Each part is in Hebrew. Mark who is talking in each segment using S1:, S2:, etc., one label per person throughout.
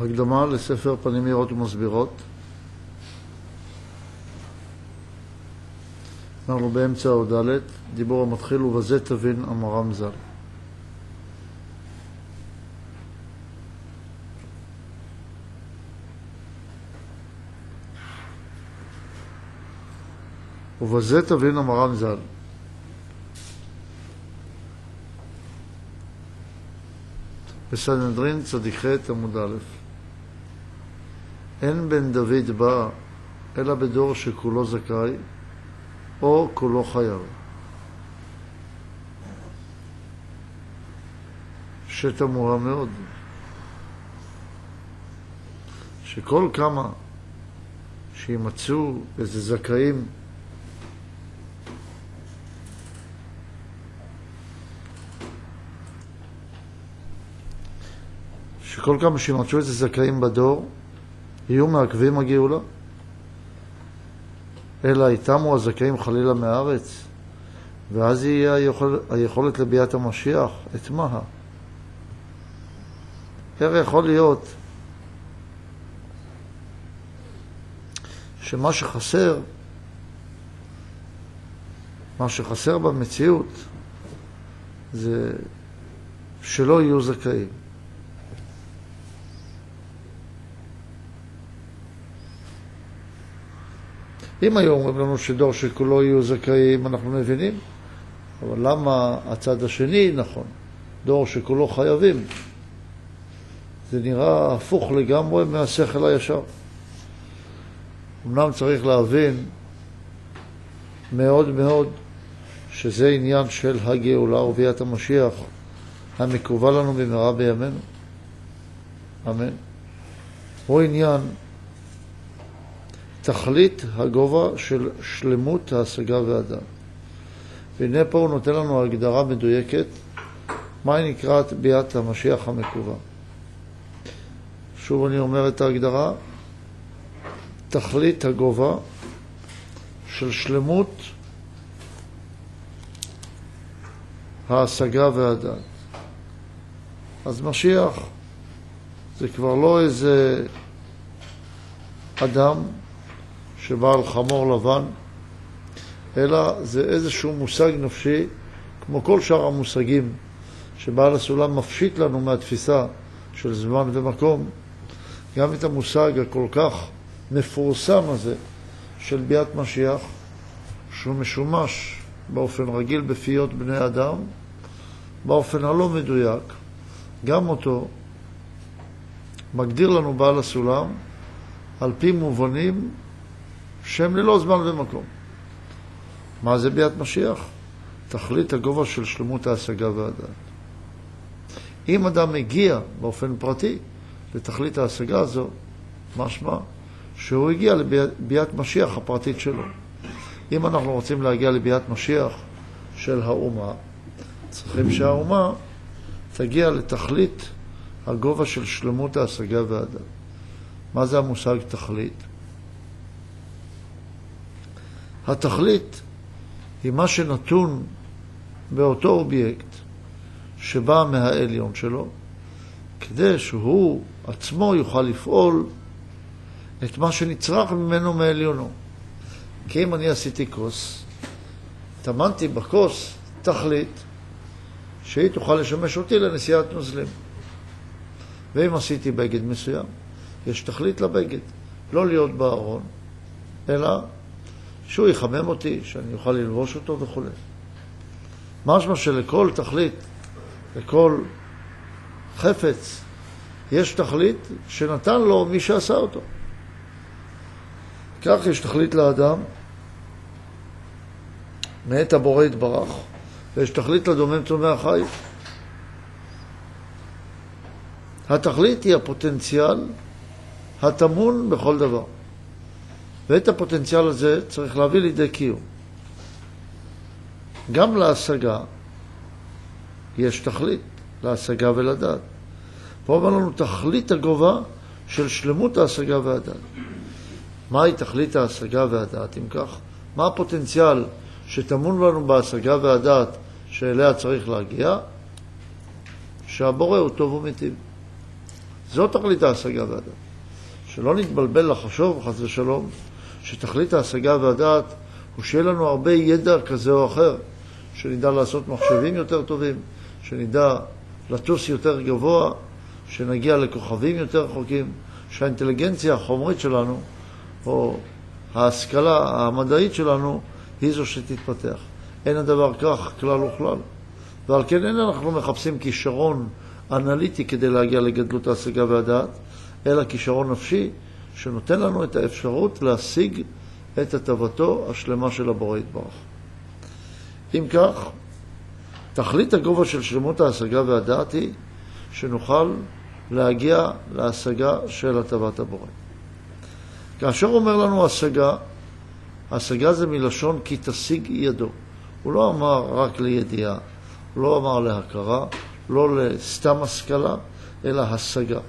S1: הקדמה לספר פנים יראות ומסבירות. אנחנו באמצע האות ד', דיבור המתחיל ובזה תבין אמרם ז"ל. ובזה תבין אמרם ז"ל. בסנהדרין צדיח עמוד א' אין בן דוד בא אלא בדור שכולו זכאי או כולו חייב. שתמוה מאוד. שכל כמה שימצאו איזה זכאים שכל כמה שימצאו איזה זכאים בדור יהיו מעכבים הגאולה אלא יתמו הזכאים חלילה מהארץ ואז יהיה היכול, היכולת לביאת המשיח, את מה? איך יכול להיות שמה שחסר, מה שחסר במציאות זה שלא יהיו זכאים. אם היו אומרים לנו שדור שכולו יהיו זכאים, אנחנו מבינים, אבל למה הצד השני נכון? דור שכולו חייבים. זה נראה הפוך לגמרי מהשכל הישר. אמנם צריך להבין מאוד מאוד שזה עניין של הגאולה וביאת המשיח המקובל לנו במהרה בימינו. אמן. הוא עניין תכלית הגובה של שלמות ההשגה והדעת. והנה פה הוא נותן לנו הגדרה מדויקת מהי נקראת ביאת המשיח המקוון. שוב אני אומר את ההגדרה, תכלית הגובה של שלמות ההשגה והדעת. אז משיח זה כבר לא איזה אדם שבא על חמור לבן, אלא זה איזשהו מושג נפשי, כמו כל שאר המושגים שבעל הסולם מפשיט לנו מהתפיסה של זמן ומקום, גם את המושג הכל כך מפורסם הזה של ביאת משיח, שהוא משומש באופן רגיל בפיות בני אדם, באופן הלא מדויק, גם אותו מגדיר לנו בעל הסולם על פי מובנים שהם ללא זמן ומקום. מה זה ביאת משיח? תכלית הגובה של שלמות ההשגה והדעת. אם אדם מגיע באופן פרטי לתכלית ההשגה הזו, משמע שהוא הגיע לביאת משיח הפרטית שלו. אם אנחנו רוצים להגיע לביאת משיח של האומה, צריכים שהאומה תגיע לתכלית הגובה של שלמות ההשגה והדעת. מה זה המושג תכלית? התכלית היא מה שנתון באותו אובייקט שבא מהעליון שלו, כדי שהוא עצמו יוכל לפעול את מה שנצרך ממנו מעליונו. כי אם אני עשיתי כוס, טמנתי בכוס תכלית שהיא תוכל לשמש אותי לנשיאת נוזלים. ואם עשיתי בגד מסוים, יש תכלית לבגד, לא להיות בארון, אלא שהוא יחמם אותי, שאני אוכל ללבוש אותו וכו'. משמע שלכל תכלית, לכל חפץ, יש תכלית שנתן לו מי שעשה אותו. כך יש תכלית לאדם מאת הבורא יתברך, ויש תכלית לדומם צומח חי. התכלית היא הפוטנציאל הטמון בכל דבר. ואת הפוטנציאל הזה צריך להביא לידי קיום. גם להשגה יש תכלית, להשגה ולדעת. פה אומר לנו תכלית הגובה של שלמות ההשגה והדעת. מהי תכלית ההשגה והדעת, אם כך? מה הפוטנציאל שטמון לנו בהשגה והדעת שאליה צריך להגיע? שהבורא הוא טוב ומיטיב. זאת תכלית ההשגה והדעת. שלא נתבלבל לחשוב, חס ושלום, שתכלית ההשגה והדעת הוא שיהיה לנו הרבה ידע כזה או אחר, שנדע לעשות מחשבים יותר טובים, שנדע לטוס יותר גבוה, שנגיע לכוכבים יותר רחוקים, שהאינטליגנציה החומרית שלנו, או ההשכלה המדעית שלנו, היא זו שתתפתח. אין הדבר כך כלל וכלל. ועל כן אין אנחנו מחפשים כישרון אנליטי כדי להגיע לגדלות ההשגה והדעת, אלא כישרון נפשי שנותן לנו את האפשרות להשיג את הטבתו השלמה של הבורא יתברך. אם כך, תכלית הגובה של שלמות ההשגה והדעת היא שנוכל להגיע להשגה של הטבת הבורא. כאשר אומר לנו השגה, השגה זה מלשון כי תשיג ידו. הוא לא אמר רק לידיעה, לא אמר להכרה, לא לסתם השכלה, אלא השגה.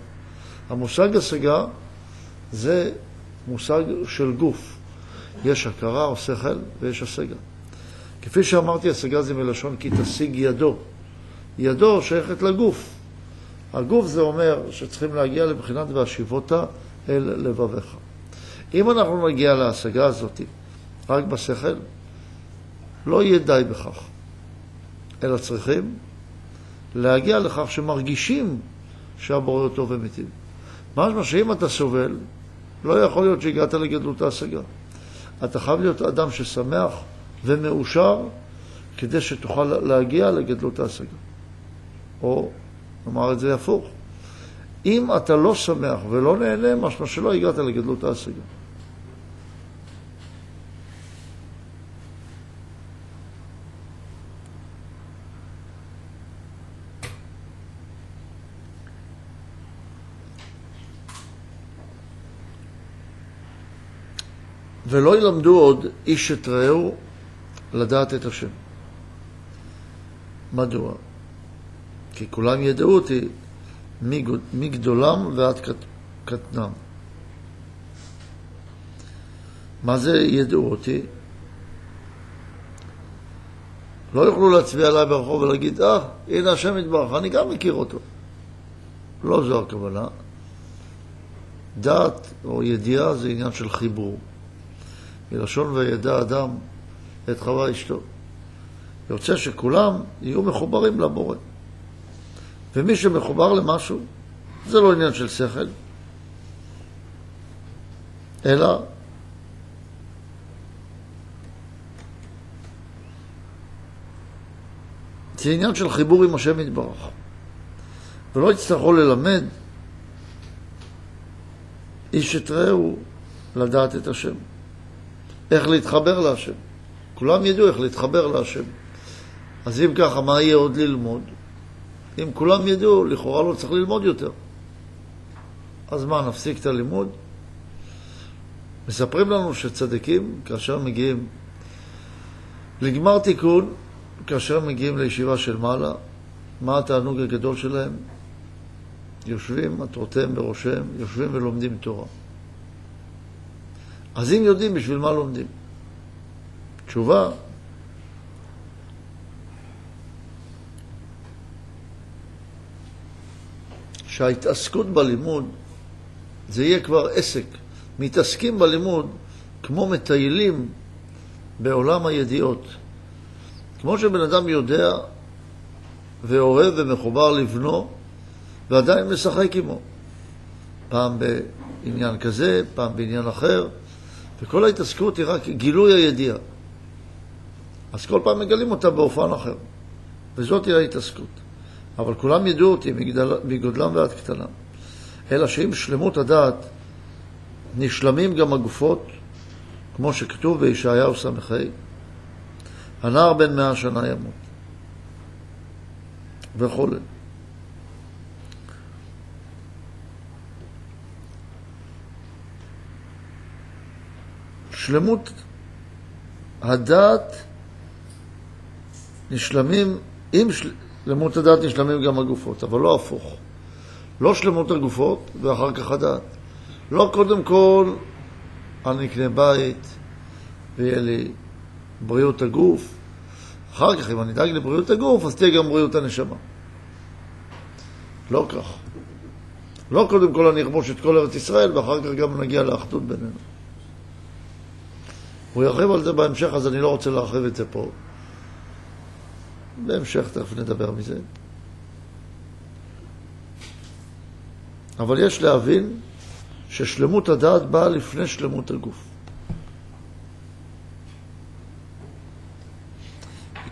S1: המושג השגה זה מושג של גוף. יש הכרה או שכל ויש השגה. כפי שאמרתי, השגה זה מלשון כי תשיג ידו. ידו שייכת לגוף. הגוף זה אומר שצריכים להגיע לבחינת והשיבותה אל לבביך. אם אנחנו נגיע להשגה הזאת רק בשכל, לא יהיה די בכך, אלא צריכים להגיע לכך שמרגישים שהבורא טוב ומיטיב. משמע שאם אתה סובל, לא יכול להיות שהגעת לגדלות ההשגה. אתה חייב להיות אדם ששמח ומאושר כדי שתוכל להגיע לגדלות ההשגה. או נאמר את זה הפוך. אם אתה לא שמח ולא נהנה, משמע שלא הגעת לגדלות ההשגה. ולא ילמדו עוד איש את רעהו לדעת את השם. מדוע? כי כולם ידעו אותי מגדולם ועד קטנם. מה זה ידעו אותי? לא יוכלו להצביע עליי ברחוב ולהגיד, אה, הנה השם יתברך, אני גם מכיר אותו. לא זו הכוונה. דעת או ידיעה זה עניין של חיבור. מלשון וידע אדם את חווה אשתו. יוצא שכולם יהיו מחוברים לבורא. ומי שמחובר למשהו, זה לא עניין של שכל, אלא זה עניין של חיבור עם השם יתברך. ולא יצטרכו ללמד איש את רעהו לדעת את השם. איך להתחבר להשם. כולם ידעו איך להתחבר להשם. אז אם ככה, מה יהיה עוד ללמוד? אם כולם ידעו, לכאורה לא צריך ללמוד יותר. אז מה, נפסיק את הלימוד? מספרים לנו שצדיקים, כאשר מגיעים לגמר תיקון, כאשר מגיעים לישיבה של מעלה, מה התענוג הגדול שלהם? יושבים, מטרותיהם בראשיהם, יושבים ולומדים תורה. אז אם יודעים, בשביל מה לומדים? תשובה, שההתעסקות בלימוד זה יהיה כבר עסק. מתעסקים בלימוד כמו מטיילים בעולם הידיעות. כמו שבן אדם יודע ואוהב ומחובר לבנו ועדיין משחק עמו. פעם בעניין כזה, פעם בעניין אחר, וכל ההתעסקות היא רק גילוי הידיעה. אז כל פעם מגלים אותה באופן אחר, וזאת היא ההתעסקות. אבל כולם ידעו אותי מגדל, מגודלם ועד קטנם. אלא שעם שלמות הדעת נשלמים גם הגופות, כמו שכתוב בישעיהו ס"ה, הנער בן מאה שנה ימות, וכולי. שלמות הדעת נשלמים, עם שלמות הדעת נשלמים גם הגופות, אבל לא הפוך. לא שלמות הגופות ואחר כך הדעת. לא קודם כל אני אקנה בית ויהיה לי בריאות הגוף, אחר כך אם אני אדאג לבריאות הגוף אז תהיה גם בריאות הנשמה. לא כך. לא קודם כל אני אכבוש את כל ארץ ישראל, ואחר כך גם נגיע לאחדות בינינו. הוא ירחיב על זה בהמשך, אז אני לא רוצה להרחיב את זה פה. בהמשך תכף נדבר מזה. אבל יש להבין ששלמות הדעת באה לפני שלמות הגוף.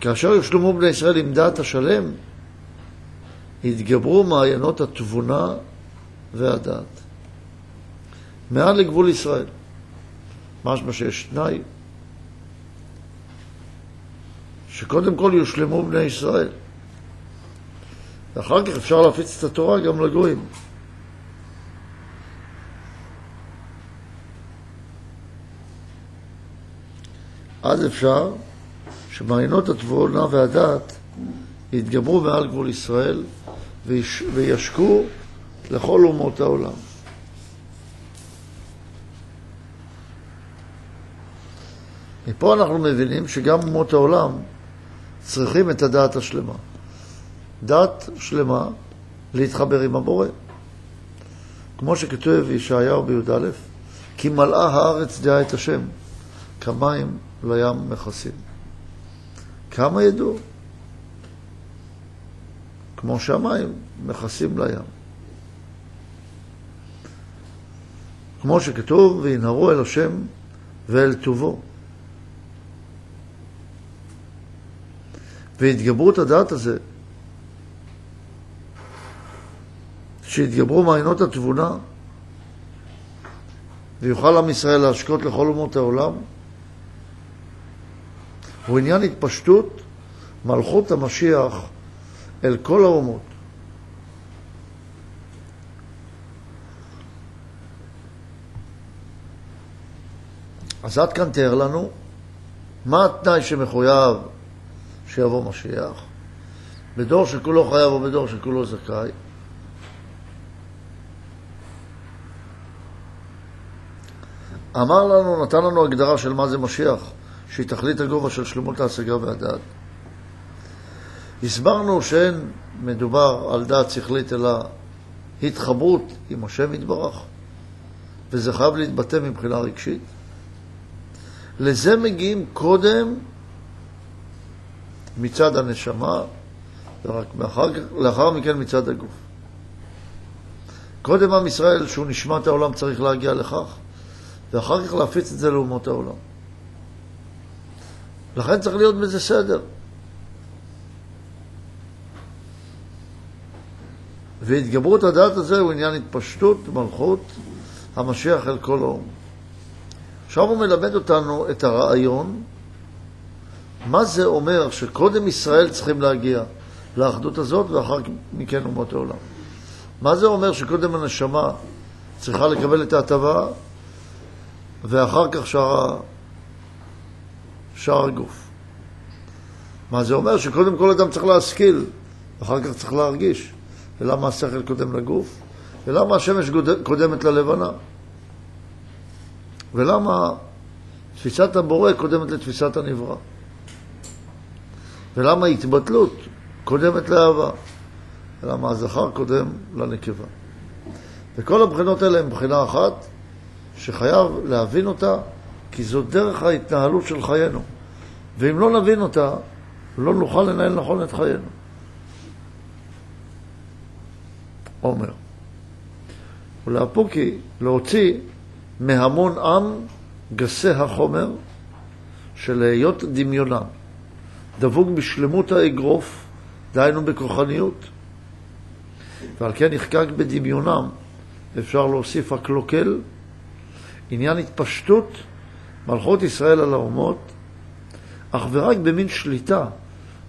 S1: כאשר יושלמו בני ישראל עם דעת השלם, יתגברו מעיינות התבונה והדעת. מעל לגבול ישראל. משמע שיש תנאי שקודם כל יושלמו בני ישראל. ואחר כך אפשר להפיץ את התורה גם לגויים. אז אפשר שמעיינות התבונה והדעת יתגברו מעל גבול ישראל ויש, וישקו לכל אומות העולם. מפה אנחנו מבינים שגם אומות העולם צריכים את הדעת השלמה. דעת שלמה להתחבר עם הבורא. כמו שכתוב ישעיהו בי"א, כי מלאה הארץ דעה את השם, כמים לים מכסים. כמה ידעו? כמו שהמים מכסים לים. כמו שכתוב, וינהרו אל השם ואל טובו. והתגברות הדעת הזה, שהתגברו מעיינות התבונה, ויוכל עם ישראל להשקות לכל אומות העולם, הוא עניין התפשטות מלכות המשיח אל כל האומות. אז עד כאן תאר לנו מה התנאי שמחויב שיבוא משיח, בדור שכולו חייב או בדור שכולו זכאי. אמר לנו, נתן לנו הגדרה של מה זה משיח, שהיא תכלית הגובה של שלמות ההשגה והדעת. הסברנו שאין מדובר על דעת שכלית, אלא התחברות עם השם יתברך, וזה חייב להתבטא מבחינה רגשית. לזה מגיעים קודם מצד הנשמה, ורק מאחר, לאחר מכן מצד הגוף. קודם עם ישראל, שהוא נשמת העולם, צריך להגיע לכך, ואחר כך להפיץ את זה לאומות העולם. לכן צריך להיות בזה סדר. והתגברות הדעת הזה הוא עניין התפשטות, מלכות, המשיח אל כל האום. עכשיו הוא מלמד אותנו את הרעיון, מה זה אומר שקודם ישראל צריכים להגיע לאחדות הזאת ואחר מכן אומות העולם. מה זה אומר שקודם הנשמה צריכה לקבל את ההטבה ואחר כך שאר, שאר הגוף. מה זה אומר? שקודם כל אדם צריך להשכיל, אחר כך צריך להרגיש. ולמה השכל קודם לגוף? ולמה השמש קודמת ללבנה? ולמה תפיסת הבורא קודמת לתפיסת הנברא? ולמה התבטלות קודמת לאהבה? ולמה הזכר קודם לנקבה? וכל הבחינות האלה הן בחינה אחת שחייב להבין אותה, כי זו דרך ההתנהלות של חיינו. ואם לא נבין אותה, לא נוכל לנהל נכון את חיינו. אומר. ולאפוקי להוציא מהמון עם גסי החומר של היות דמיונם, דבוק בשלמות האגרוף, דהיינו בכוחניות. ועל כן נחקק בדמיונם, אפשר להוסיף הקלוקל, עניין התפשטות מלכות ישראל על האומות, אך ורק במין שליטה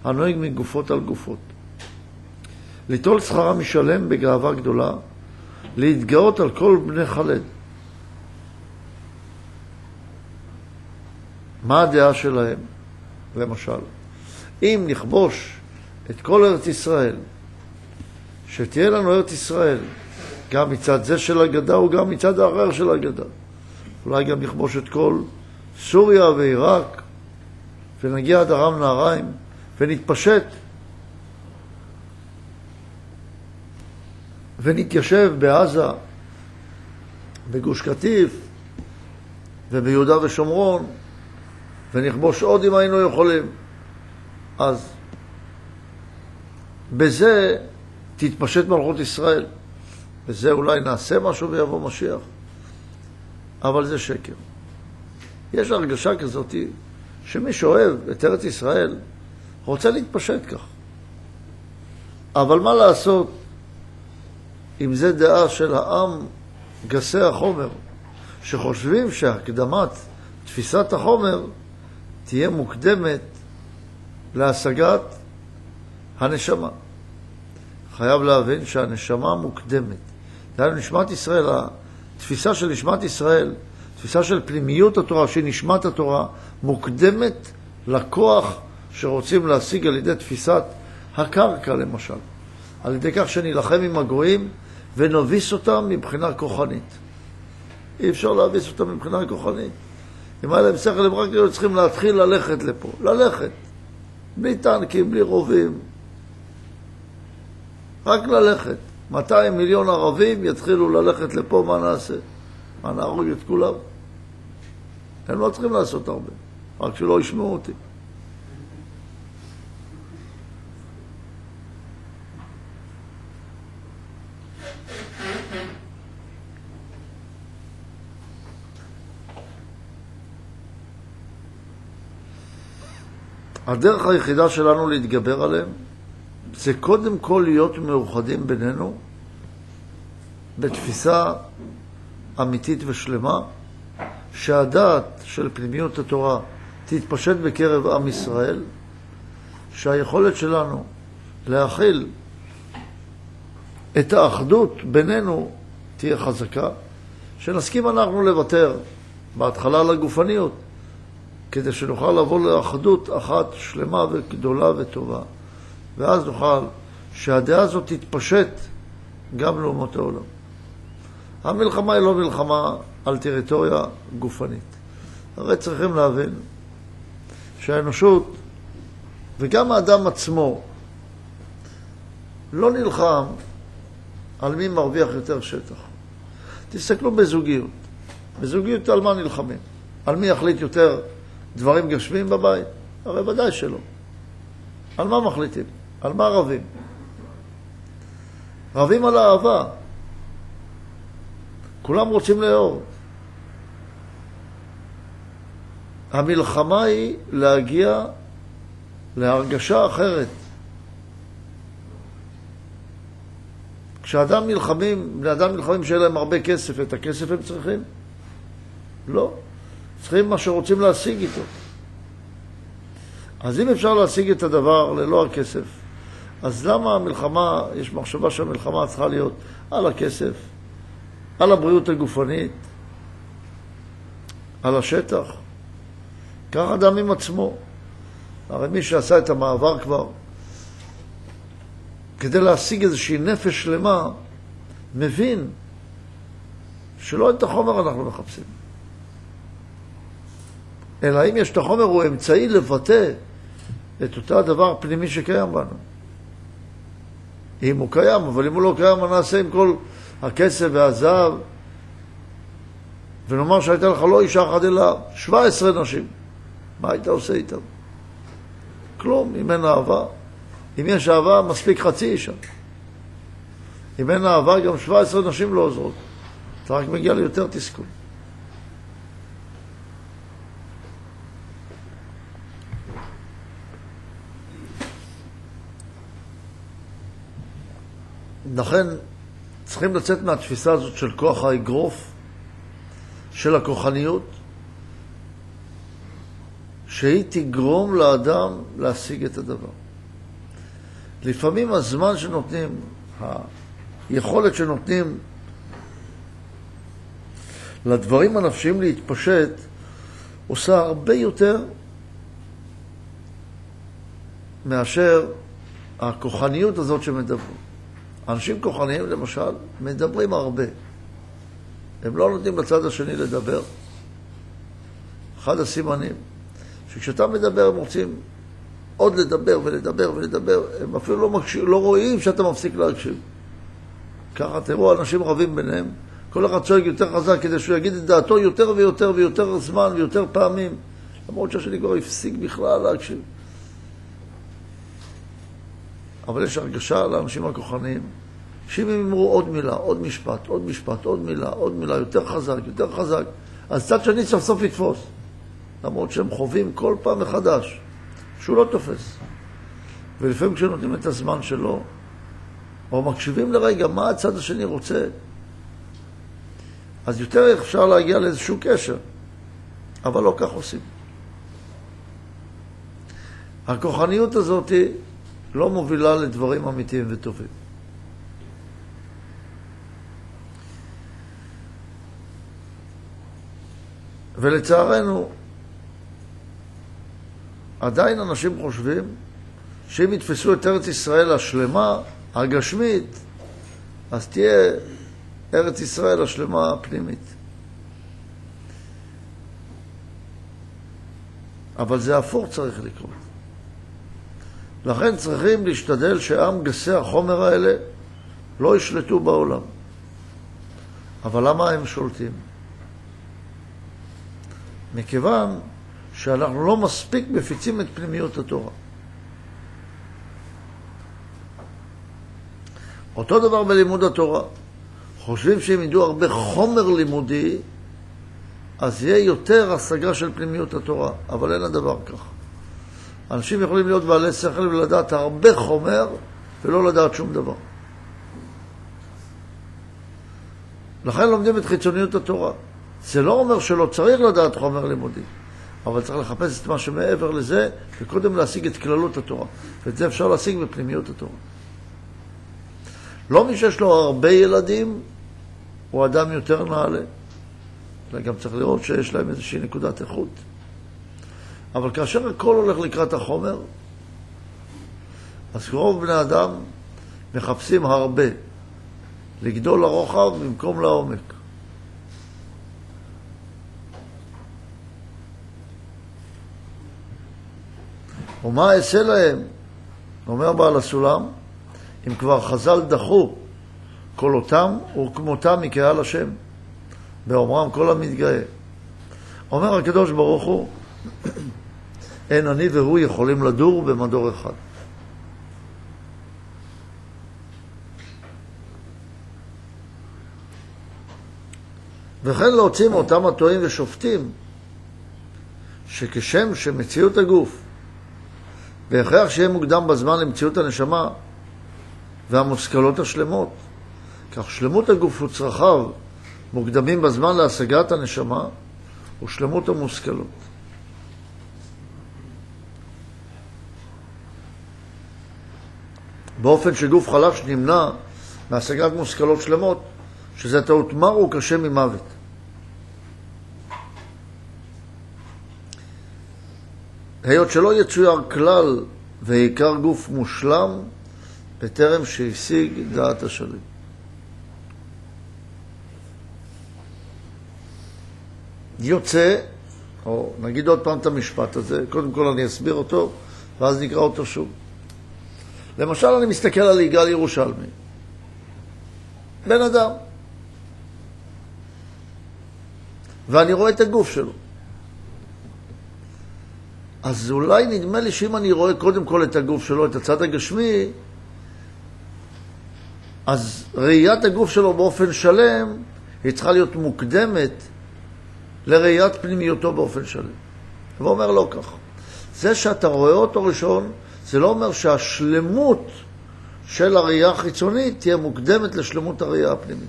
S1: הנוהג מגופות על גופות. ליטול שכרה משלם בגאווה גדולה, להתגאות על כל בני חלד. מה הדעה שלהם? למשל, אם נכבוש את כל ארץ ישראל, שתהיה לנו ארץ ישראל, גם מצד זה של הגדה וגם מצד האחר של הגדה. אולי גם נכבוש את כל סוריה ועיראק, ונגיע עד ארם נהריים, ונתפשט ונתיישב בעזה, בגוש קטיף וביהודה ושומרון, ונכבוש עוד אם היינו יכולים. אז בזה תתפשט מלכות ישראל. בזה אולי נעשה משהו ויבוא משיח. אבל זה שקר. יש הרגשה כזאת שמי שאוהב את ארץ ישראל רוצה להתפשט כך. אבל מה לעשות אם זה דעה של העם גסי החומר, שחושבים שהקדמת תפיסת החומר תהיה מוקדמת להשגת הנשמה. חייב להבין שהנשמה מוקדמת. דהיינו נשמת ישראל, התפיסה של נשמת ישראל, תפיסה של פנימיות התורה, שהיא נשמת התורה, מוקדמת לכוח שרוצים להשיג על ידי תפיסת הקרקע למשל. על ידי כך שנילחם עם הגויים ונביס אותם מבחינה כוחנית. אי אפשר להביס אותם מבחינה כוחנית. אם היה להם שכל, הם רק היו צריכים להתחיל ללכת לפה. ללכת. בלי טנקים, בלי רובים. רק ללכת. 200 מיליון ערבים יתחילו ללכת לפה, מה נעשה? מה, נהרוג את כולם? הם לא צריכים לעשות הרבה, רק שלא ישמעו אותי. הדרך היחידה שלנו להתגבר עליהם זה קודם כל להיות מאוחדים בינינו בתפיסה אמיתית ושלמה, שהדעת של פנימיות התורה תתפשט בקרב עם ישראל, שהיכולת שלנו להכיל את האחדות בינינו תהיה חזקה, שנסכים אנחנו לוותר בהתחלה על הגופניות, כדי שנוכל לבוא לאחדות אחת שלמה וגדולה וטובה. ואז נוכל שהדעה הזאת תתפשט גם לאומות העולם. המלחמה היא לא מלחמה על טריטוריה גופנית. הרי צריכים להבין שהאנושות, וגם האדם עצמו, לא נלחם על מי מרוויח יותר שטח. תסתכלו בזוגיות. בזוגיות על מה נלחמים? על מי יחליט יותר דברים גשמיים בבית? הרי ודאי שלא. על מה מחליטים? על מה רבים? רבים על אהבה. כולם רוצים לאהוב. המלחמה היא להגיע להרגשה אחרת. כשאדם נלחמים, בני אדם נלחמים שאין להם הרבה כסף, את הכסף הם צריכים? לא. צריכים מה שרוצים להשיג איתו. אז אם אפשר להשיג את הדבר ללא הכסף, אז למה המלחמה, יש מחשבה שהמלחמה צריכה להיות על הכסף, על הבריאות הגופנית, על השטח? כך אדם עם עצמו. הרי מי שעשה את המעבר כבר, כדי להשיג איזושהי נפש שלמה, מבין שלא את החומר אנחנו מחפשים. אלא אם יש את החומר, הוא אמצעי לבטא את אותו הדבר הפנימי שקיים בנו. אם הוא קיים, אבל אם הוא לא קיים, מה נעשה עם כל הכסף והזהב? ונאמר שהייתה לך לא אישה אחת אלא 17 נשים. מה היית עושה איתם? כלום, אם אין אהבה. אם יש אהבה, מספיק חצי אישה. אם אין אהבה, גם 17 נשים לא עוזרות. אתה רק מגיע ליותר תסכול. לכן צריכים לצאת מהתפיסה הזאת של כוח האגרוף, של הכוחניות, שהיא תגרום לאדם להשיג את הדבר. לפעמים הזמן שנותנים, היכולת שנותנים לדברים הנפשיים להתפשט, עושה הרבה יותר מאשר הכוחניות הזאת שמדברים. אנשים כוחניים, למשל, מדברים הרבה. הם לא נותנים לצד השני לדבר. אחד הסימנים, שכשאתה מדבר הם רוצים עוד לדבר ולדבר ולדבר, הם אפילו לא, מקשיב, לא רואים שאתה מפסיק להקשיב. ככה תראו אנשים רבים ביניהם, כל אחד צועק יותר חזק כדי שהוא יגיד את דעתו יותר ויותר ויותר זמן ויותר פעמים, למרות שהשני כבר הפסיק בכלל להקשיב. אבל יש הרגשה לאנשים הכוחניים, שאם הם יאמרו עוד מילה, עוד משפט, עוד משפט, עוד מילה, עוד מילה, יותר חזק, יותר חזק, אז צד שני סוף סוף יתפוס. למרות שהם חווים כל פעם מחדש שהוא לא תופס. ולפעמים כשנותנים את הזמן שלו, או מקשיבים לרגע מה הצד השני רוצה, אז יותר אפשר להגיע לאיזשהו קשר, אבל לא כך עושים. הכוחניות הזאת לא מובילה לדברים אמיתיים וטובים. ולצערנו, עדיין אנשים חושבים שאם יתפסו את ארץ ישראל השלמה, הגשמית, אז תהיה ארץ ישראל השלמה הפנימית. אבל זה הפוך צריך לקרות. לכן צריכים להשתדל שעם גסי החומר האלה לא ישלטו בעולם. אבל למה הם שולטים? מכיוון שאנחנו לא מספיק מפיצים את פנימיות התורה. אותו דבר בלימוד התורה. חושבים שהם ידעו הרבה חומר לימודי, אז יהיה יותר השגה של פנימיות התורה, אבל אין הדבר כך. אנשים יכולים להיות בעלי שכל ולדעת הרבה חומר ולא לדעת שום דבר. לכן לומדים את חיצוניות התורה. זה לא אומר שלא צריך לדעת חומר לימודי, אבל צריך לחפש את מה שמעבר לזה, וקודם להשיג את כללות התורה. ואת זה אפשר להשיג בפנימיות התורה. לא מי שיש לו הרבה ילדים, הוא אדם יותר נעלה. אלא גם צריך לראות שיש להם איזושהי נקודת איכות. אבל כאשר הכל הולך לקראת החומר, אז רוב בני אדם מחפשים הרבה, לגדול לרוחב במקום לעומק. ומה אעשה להם? אומר בעל הסולם, אם כבר חז"ל דחו קולותם וכמותם מקהל השם, באומרם כל המתגאה. אומר הקדוש ברוך הוא, אין אני והוא יכולים לדור במדור אחד. וכן להוציא מאותם הטועים ושופטים, שכשם שמציאות הגוף והכרח שיהיה מוקדם בזמן למציאות הנשמה והמושכלות השלמות. כך שלמות הגוף וצרכיו מוקדמים בזמן להשגת הנשמה ושלמות המושכלות. באופן שגוף חלש נמנע מהשגת מושכלות שלמות, שזה טעות מר וקשה ממוות. היות שלא יצויר כלל ועיקר גוף מושלם בטרם שהשיג דעת השליט. יוצא, או נגיד עוד פעם את המשפט הזה, קודם כל אני אסביר אותו, ואז נקרא אותו שוב. למשל, אני מסתכל על יגאל ירושלמי. בן אדם. ואני רואה את הגוף שלו. אז אולי נדמה לי שאם אני רואה קודם כל את הגוף שלו, את הצד הגשמי, אז ראיית הגוף שלו באופן שלם, היא צריכה להיות מוקדמת לראיית פנימיותו באופן שלם. הוא אומר לא ככה. זה שאתה רואה אותו ראשון, זה לא אומר שהשלמות של הראייה החיצונית תהיה מוקדמת לשלמות הראייה הפנימית.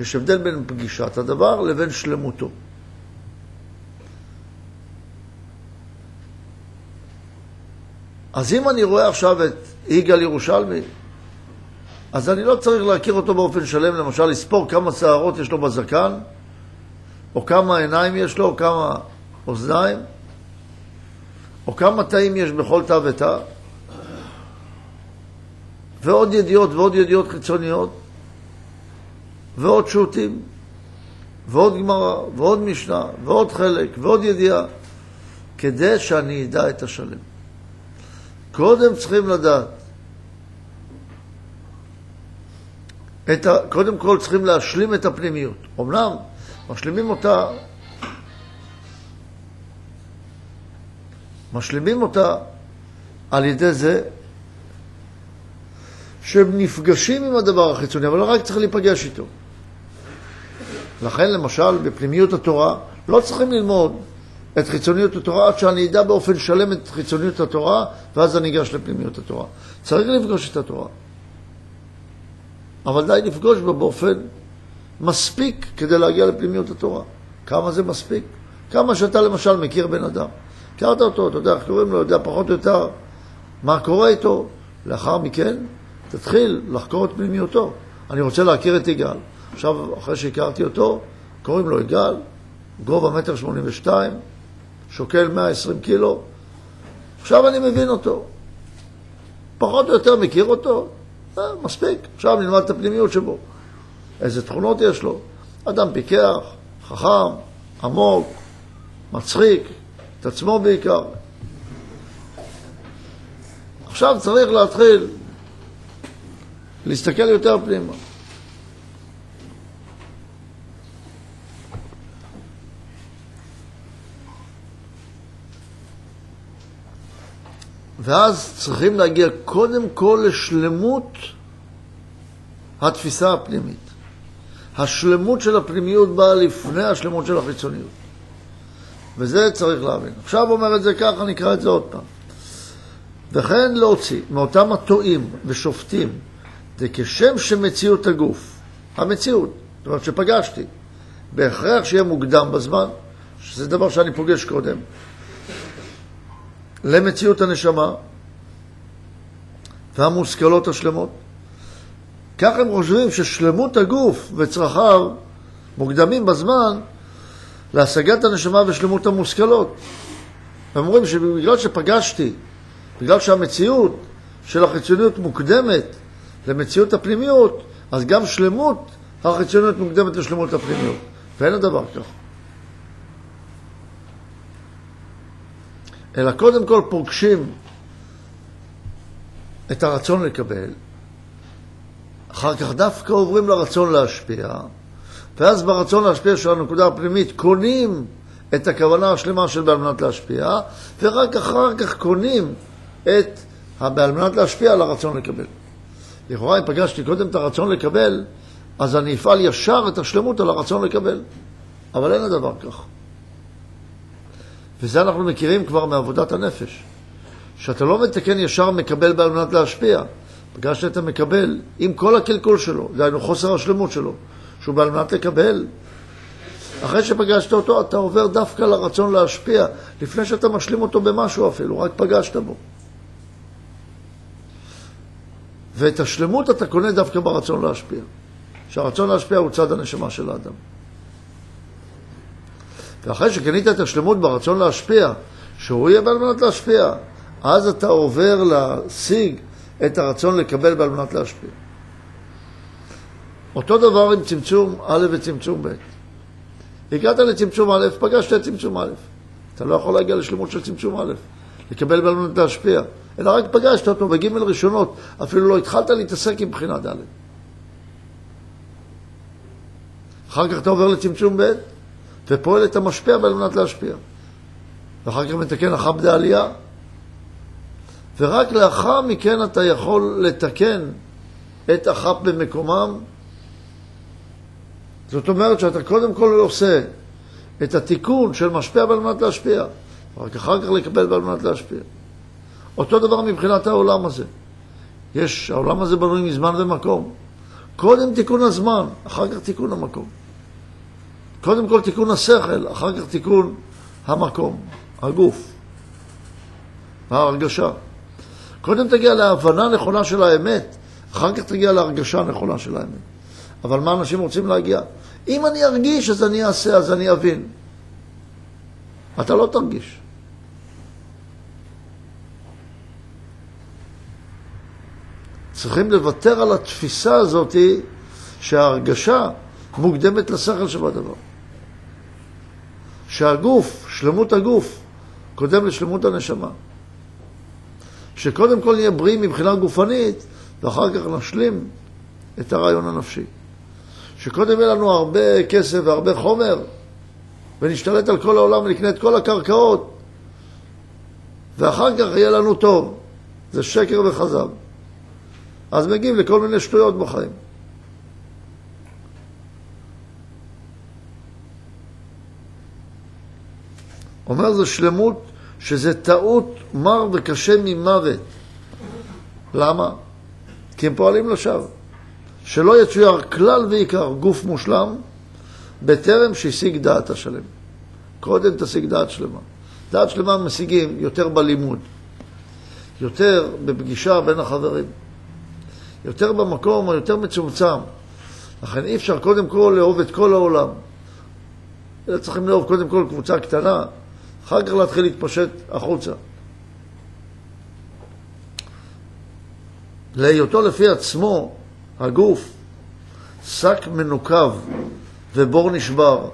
S1: יש הבדל בין פגישת הדבר לבין שלמותו. אז אם אני רואה עכשיו את יגאל ירושלמי, אז אני לא צריך להכיר אותו באופן שלם, למשל לספור כמה שערות יש לו בזקן, או כמה עיניים יש לו, או כמה אוזניים, או כמה תאים יש בכל תא ותא, ועוד ידיעות ועוד ידיעות חיצוניות, ועוד שו"תים, ועוד גמרא, ועוד משנה, ועוד חלק, ועוד ידיעה, כדי שאני אדע את השלם. קודם צריכים לדעת את ה... קודם כל צריכים להשלים את הפנימיות. אמנם משלימים אותה, משלימים אותה על ידי זה שהם נפגשים עם הדבר החיצוני, אבל לא רק צריך להיפגש איתו. לכן למשל בפנימיות התורה לא צריכים ללמוד את חיצוניות התורה עד שאני אדע באופן שלם את חיצוניות התורה ואז אני אגש לפנימיות התורה. צריך לפגוש את התורה. אבל די לפגוש בה באופן מספיק כדי להגיע לפנימיות התורה. כמה זה מספיק? כמה שאתה למשל מכיר בן אדם. הכרת אותו, אתה יודע איך קוראים לו, יודע פחות או יותר מה קורה איתו. לאחר מכן תתחיל לחקור את פנימיותו. אני רוצה להכיר את יגאל. עכשיו, אחרי שהכרתי אותו, קוראים לו יגאל, גובה מטר שמונים ושתיים, שוקל 120 קילו. עכשיו אני מבין אותו. פחות או יותר מכיר אותו, אה, מספיק. עכשיו נלמד את הפנימיות שבו. איזה תכונות יש לו. אדם פיקח, חכם, עמוק, מצחיק, את עצמו בעיקר. עכשיו צריך להתחיל להסתכל יותר פנימה. ואז צריכים להגיע קודם כל לשלמות התפיסה הפנימית. השלמות של הפנימיות באה לפני השלמות של החיצוניות. וזה צריך להבין. עכשיו אומר את זה ככה, נקרא את זה עוד פעם. וכן להוציא מאותם הטועים ושופטים, זה כשם שמציאות הגוף, המציאות, זאת אומרת שפגשתי, בהכרח שיהיה מוקדם בזמן, שזה דבר שאני פוגש קודם, למציאות הנשמה והמושכלות השלמות. כך הם חושבים ששלמות הגוף וצרכיו מוקדמים בזמן להשגת הנשמה ושלמות המושכלות. הם אומרים שבגלל שפגשתי, בגלל שהמציאות של החיצוניות מוקדמת למציאות הפנימיות, אז גם שלמות החיצוניות מוקדמת לשלמות הפנימיות. ואין הדבר כך. אלא קודם כל פוגשים את הרצון לקבל, אחר כך דווקא עוברים לרצון להשפיע, ואז ברצון להשפיע של הנקודה הפנימית קונים את הכוונה השלמה של בעל מנת להשפיע, ורק אחר כך קונים את בעל מנת להשפיע על הרצון לקבל. לכאורה אם פגשתי קודם את הרצון לקבל, אז אני אפעל ישר את השלמות על הרצון לקבל. אבל אין הדבר כך. וזה אנחנו מכירים כבר מעבודת הנפש. שאתה לא מתקן ישר מקבל בעל מנת להשפיע. פגשת את המקבל עם כל הקלקול שלו, דהיינו חוסר השלמות שלו, שהוא בעל מנת לקבל. אחרי שפגשת אותו, אתה עובר דווקא לרצון להשפיע, לפני שאתה משלים אותו במשהו אפילו, רק פגשת בו. ואת השלמות אתה קונה דווקא ברצון להשפיע. שהרצון להשפיע הוא צד הנשמה של האדם. ואחרי שקנית את השלמות ברצון להשפיע, שהוא יהיה בעל מנת להשפיע, אז אתה עובר להשיג את הרצון לקבל בעל מנת להשפיע. אותו דבר עם צמצום א' וצמצום ב'. הגעת לצמצום א', פגשת את צמצום א'. אתה לא יכול להגיע לשלמות של צמצום א', לקבל בעל מנת להשפיע, אלא רק פגשת אותו בג' ראשונות, אפילו לא התחלת להתעסק עם בחינה ד'. אחר כך אתה עובר לצמצום ב', ופועל את המשפיע על מנת להשפיע. ואחר כך מתקן אחר דעלייה. ורק לאחר מכן אתה יכול לתקן את החפ במקומם. זאת אומרת שאתה קודם כל עושה את התיקון של משפיע על מנת להשפיע, רק אחר כך לקבל על מנת להשפיע. אותו דבר מבחינת העולם הזה. יש, העולם הזה בנוי מזמן ומקום. קודם תיקון הזמן, אחר כך תיקון המקום. קודם כל תיקון השכל, אחר כך תיקון המקום, הגוף, ההרגשה. קודם תגיע להבנה נכונה של האמת, אחר כך תגיע להרגשה נכונה של האמת. אבל מה אנשים רוצים להגיע? אם אני ארגיש, אז אני אעשה, אז אני אבין. אתה לא תרגיש. צריכים לוותר על התפיסה הזאת שההרגשה מוקדמת לשכל שבדבר. שהגוף, שלמות הגוף, קודם לשלמות הנשמה. שקודם כל נהיה בריאים מבחינה גופנית, ואחר כך נשלים את הרעיון הנפשי. שקודם יהיה לנו הרבה כסף והרבה חומר, ונשתלט על כל העולם ונקנה את כל הקרקעות, ואחר כך יהיה לנו טוב. זה שקר וכזב. אז מגיעים לכל מיני שטויות בחיים. אומר זה שלמות שזה טעות מר וקשה ממוות. למה? כי הם פועלים לשווא. שלא יצויר כלל ועיקר גוף מושלם בטרם שהשיג דעת השלם. קודם תשיג דעת שלמה. דעת שלמה משיגים יותר בלימוד, יותר בפגישה בין החברים, יותר במקום היותר מצומצם. לכן אי אפשר קודם כל לאהוב את כל העולם. אלא צריכים לאהוב קודם כל קבוצה קטנה, אחר כך להתחיל להתפשט החוצה. להיותו לפי עצמו, הגוף, שק מנוקב ובור נשבר,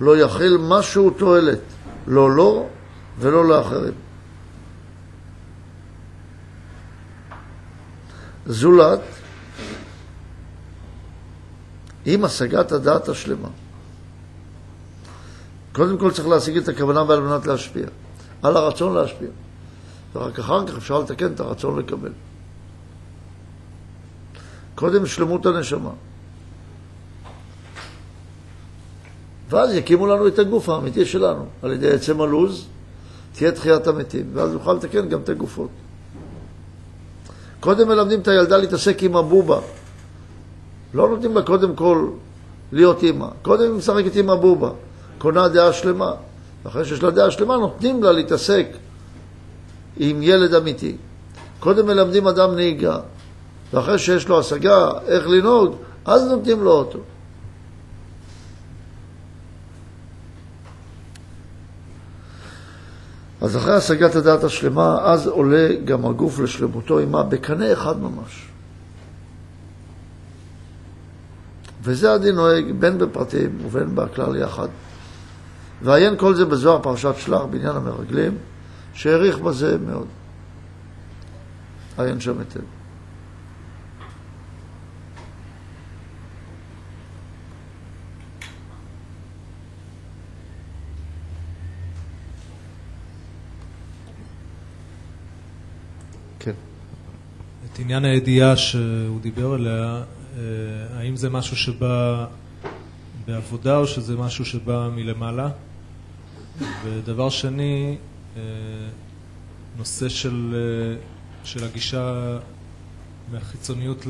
S1: לא יכיל משהו תועלת, לא לו ולא לאחרים. זולת עם השגת הדעת השלמה. קודם כל צריך להשיג את הכוונה ועל מנת להשפיע, על הרצון להשפיע. ורק אחר כך אפשר לתקן את הרצון לקבל. קודם שלמות הנשמה. ואז יקימו לנו את הגוף האמיתי שלנו. על ידי עצם הלוז תהיה תחיית המתים, ואז נוכל לתקן גם את הגופות. קודם מלמדים את הילדה להתעסק עם הבובה. לא נותנים לה קודם כל להיות אימא. קודם היא משחקת עם הבובה. קונה דעה שלמה. אחרי שיש לה דעה שלמה, נותנים לה להתעסק עם ילד אמיתי. קודם מלמדים אדם נהיגה, ואחרי שיש לו השגה איך לנהוג, אז נותנים לו אותו. אז אחרי השגת הדעת השלמה, אז עולה גם הגוף לשלמותו עמה בקנה אחד ממש. וזה הדין נוהג בין בפרטים ובין בכלל יחד. ועיין כל זה בזוהר פרשת שלח בעניין המרגלים, שהעריך בזה מאוד. עיין שם היטב. כן.
S2: את עניין הידיעה שהוא דיבר עליה, האם זה משהו שבא בעבודה או שזה משהו שבא מלמעלה? ודבר שני, אה, נושא של, אה, של הגישה מהחיצוניות,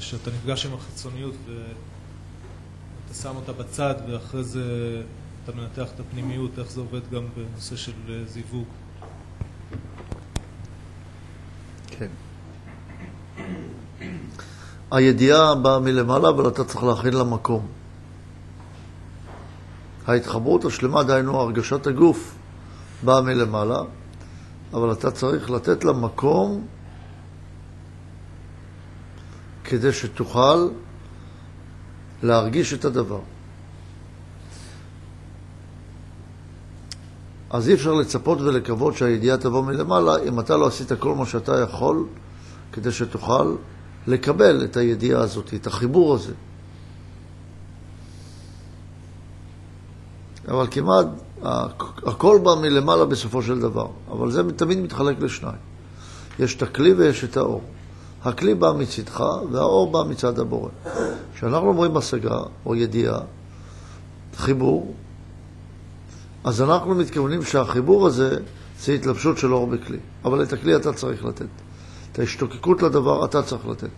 S2: שאתה נפגש עם החיצוניות ואתה שם אותה בצד ואחרי זה אתה מנתח את הפנימיות, איך זה עובד גם בנושא של זיווג.
S1: כן. הידיעה באה מלמעלה, אבל אתה צריך להכין לה מקום. ההתחברות השלמה, דהיינו הרגשת הגוף, באה מלמעלה, אבל אתה צריך לתת לה מקום כדי שתוכל להרגיש את הדבר. אז אי אפשר לצפות ולקוות שהידיעה תבוא מלמעלה אם אתה לא עשית כל מה שאתה יכול כדי שתוכל לקבל את הידיעה הזאת, את החיבור הזה. אבל כמעט הכל בא מלמעלה בסופו של דבר, אבל זה תמיד מתחלק לשניים. יש את הכלי ויש את האור. הכלי בא מצדך והאור בא מצד הבורא. כשאנחנו אומרים השגה או ידיעה, חיבור, אז אנחנו מתכוונים שהחיבור הזה זה התלבשות של אור בכלי. אבל את הכלי אתה צריך לתת. את ההשתוקקות לדבר אתה צריך לתת.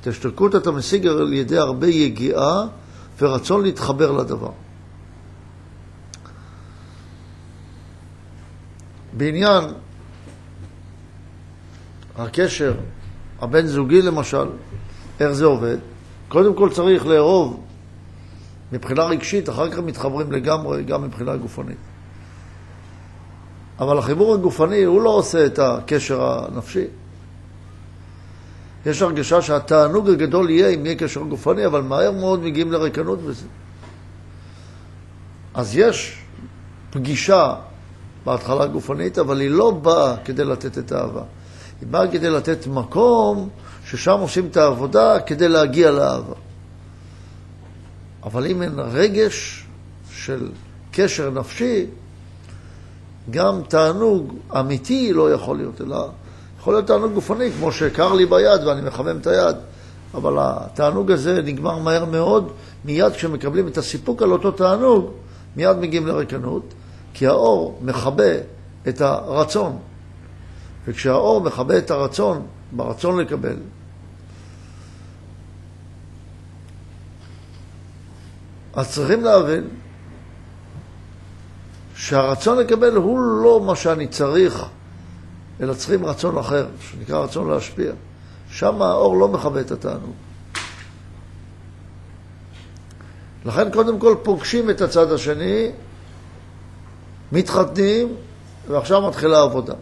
S1: את ההשתוקקות אתה משיג על ידי הרבה יגיעה ורצון להתחבר לדבר. בעניין הקשר הבין-זוגי למשל, איך זה עובד? קודם כל צריך לאהוב מבחינה רגשית, אחר כך מתחברים לגמרי גם מבחינה גופנית. אבל החיבור הגופני, הוא לא עושה את הקשר הנפשי. יש הרגשה שהתענוג הגדול יהיה אם יהיה קשר גופני, אבל מהר מאוד מגיעים לריקנות בזה. אז יש פגישה בהתחלה גופנית, אבל היא לא באה כדי לתת את האהבה. היא באה כדי לתת מקום ששם עושים את העבודה כדי להגיע לאהבה. אבל אם אין רגש של קשר נפשי, גם תענוג אמיתי לא יכול להיות, אלא יכול להיות תענוג גופני, כמו שקר לי ביד ואני מחמם את היד, אבל התענוג הזה נגמר מהר מאוד, מיד כשמקבלים את הסיפוק על אותו תענוג, מיד מגיעים לריקנות, כי האור מכבה את הרצון. וכשהאור מכבה את הרצון, ברצון לקבל, אז צריכים להבין שהרצון לקבל הוא לא מה שאני צריך, אלא צריכים רצון אחר, שנקרא רצון להשפיע. שם האור לא מכבה את התענוג. לכן קודם כל פוגשים את הצד השני, מתחתנים, ועכשיו מתחילה העבודה.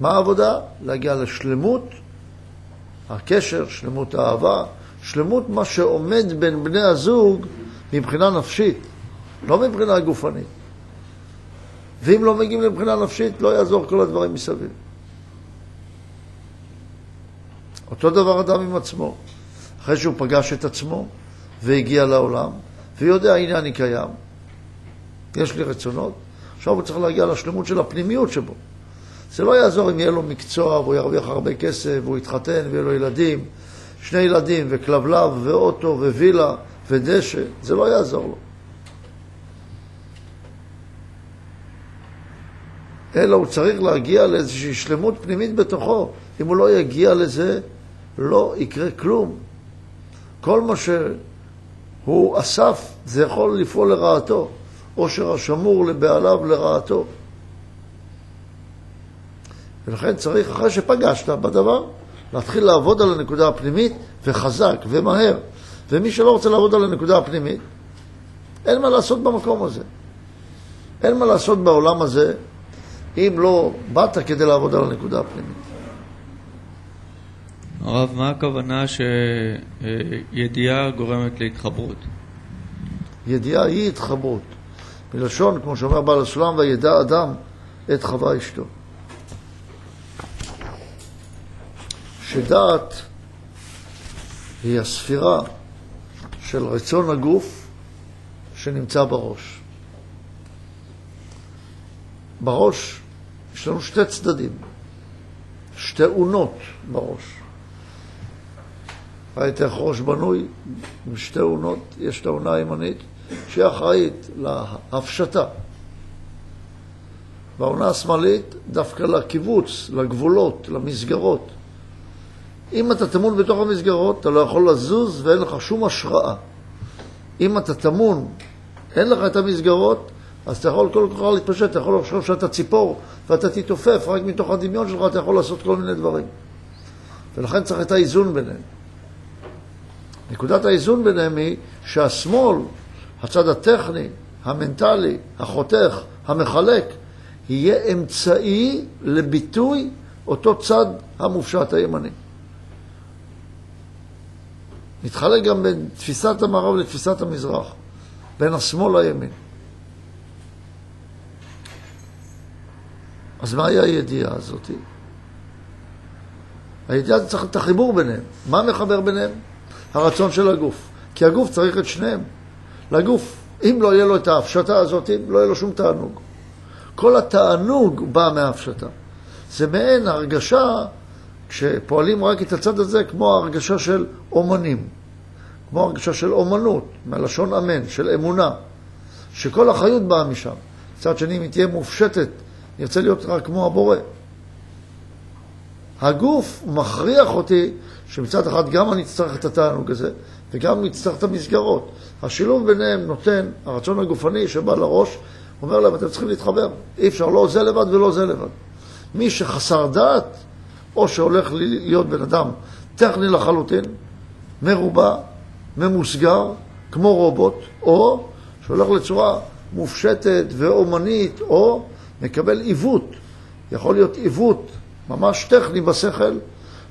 S1: מה העבודה? להגיע לשלמות הקשר, שלמות האהבה, שלמות מה שעומד בין בני הזוג מבחינה נפשית, לא מבחינה גופנית. ואם לא מגיעים לבחינה נפשית, לא יעזור כל הדברים מסביב. אותו דבר אדם עם עצמו. אחרי שהוא פגש את עצמו והגיע לעולם, ויודע, הנה אני קיים, יש לי רצונות, עכשיו הוא צריך להגיע לשלמות של הפנימיות שבו. זה לא יעזור אם יהיה לו מקצוע והוא ירוויח הרבה כסף והוא יתחתן ויהיה לו ילדים, שני ילדים וכלבלב ואוטו ווילה ודשא, זה לא יעזור לו. אלא הוא צריך להגיע לאיזושהי שלמות פנימית בתוכו. אם הוא לא יגיע לזה, לא יקרה כלום. כל מה שהוא אסף, זה יכול לפעול לרעתו. עושר השמור לבעליו לרעתו. ולכן צריך, אחרי שפגשת בדבר, להתחיל לעבוד על הנקודה הפנימית, וחזק, ומהר. ומי שלא רוצה לעבוד על הנקודה הפנימית, אין מה לעשות במקום הזה. אין מה לעשות בעולם הזה אם לא באת כדי לעבוד על הנקודה הפנימית.
S3: הרב, מה הכוונה שידיעה גורמת להתחברות?
S1: ידיעה היא התחברות. מלשון, כמו שאומר בעל הסולם, וידע אדם את חווה אשתו. שדעת היא הספירה של רצון הגוף שנמצא בראש. בראש יש לנו שתי צדדים, שתי אונות בראש. איך ראש בנוי עם שתי אונות, יש את האונה הימנית שהיא אחראית להפשטה. והעונה השמאלית דווקא לקיבוץ, לגבולות, למסגרות. אם אתה טמון בתוך המסגרות, אתה לא יכול לזוז ואין לך שום השראה. אם אתה טמון, אין לך את המסגרות, אז אתה יכול כל כך להתפשט, אתה יכול לחשוב שאתה ציפור ואתה תתעופף, רק מתוך הדמיון שלך אתה יכול לעשות כל מיני דברים. ולכן צריך את האיזון ביניהם. נקודת האיזון ביניהם היא שהשמאל, הצד הטכני, המנטלי, החותך, המחלק, יהיה אמצעי לביטוי אותו צד המופשט הימני. מתחלק גם בין תפיסת המערב לתפיסת המזרח, בין השמאל לימין. אז מהי הידיעה הזאת? הידיעה צריך את החיבור ביניהם. מה מחבר ביניהם? הרצון של הגוף. כי הגוף צריך את שניהם. לגוף, אם לא יהיה לו את ההפשטה הזאת, לא יהיה לו שום תענוג. כל התענוג בא מההפשטה. זה מעין הרגשה, כשפועלים רק את הצד הזה, כמו הרגשה של אומנים. כמו הרגשה של אומנות, מלשון אמן, של אמונה, שכל החיות באה משם. מצד שני, אם היא תהיה מופשטת, נרצה להיות רק כמו הבורא. הגוף מכריח אותי שמצד אחד גם אני אצטרך את התענוג הזה, וגם אני אצטרך את המסגרות. השילוב ביניהם נותן, הרצון הגופני שבא לראש, אומר להם, אתם צריכים להתחבר. אי אפשר, לא זה לבד ולא זה לבד. מי שחסר דעת, או שהולך להיות בן אדם טכני לחלוטין, מרובע, ממוסגר, כמו רובוט, או שהולך לצורה מופשטת ואומנית, או מקבל עיוות. יכול להיות עיוות ממש טכני בשכל,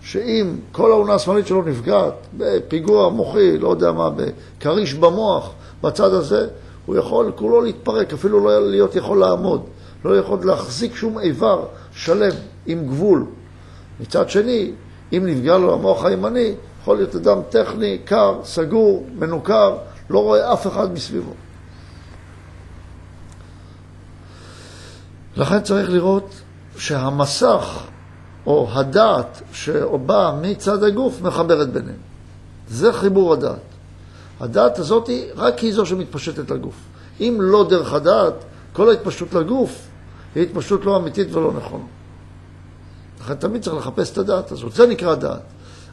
S1: שאם כל העונה השמאלית שלו נפגעת בפיגוע מוחי, לא יודע מה, בכריש במוח, בצד הזה, הוא יכול כולו להתפרק, אפילו לא להיות יכול לעמוד, לא יכול להחזיק שום איבר שלם עם גבול. מצד שני, אם נפגע לו המוח הימני, יכול להיות אדם טכני, קר, סגור, מנוכר, לא רואה אף אחד מסביבו. לכן צריך לראות שהמסך או הדעת שבא מצד הגוף מחברת ביניהם. זה חיבור הדעת. הדעת הזאת היא רק היא זו שמתפשטת לגוף. אם לא דרך הדעת, כל ההתפשטות לגוף היא התפשטות לא אמיתית ולא נכונה. לכן תמיד צריך לחפש את הדעת הזאת. זה נקרא דעת.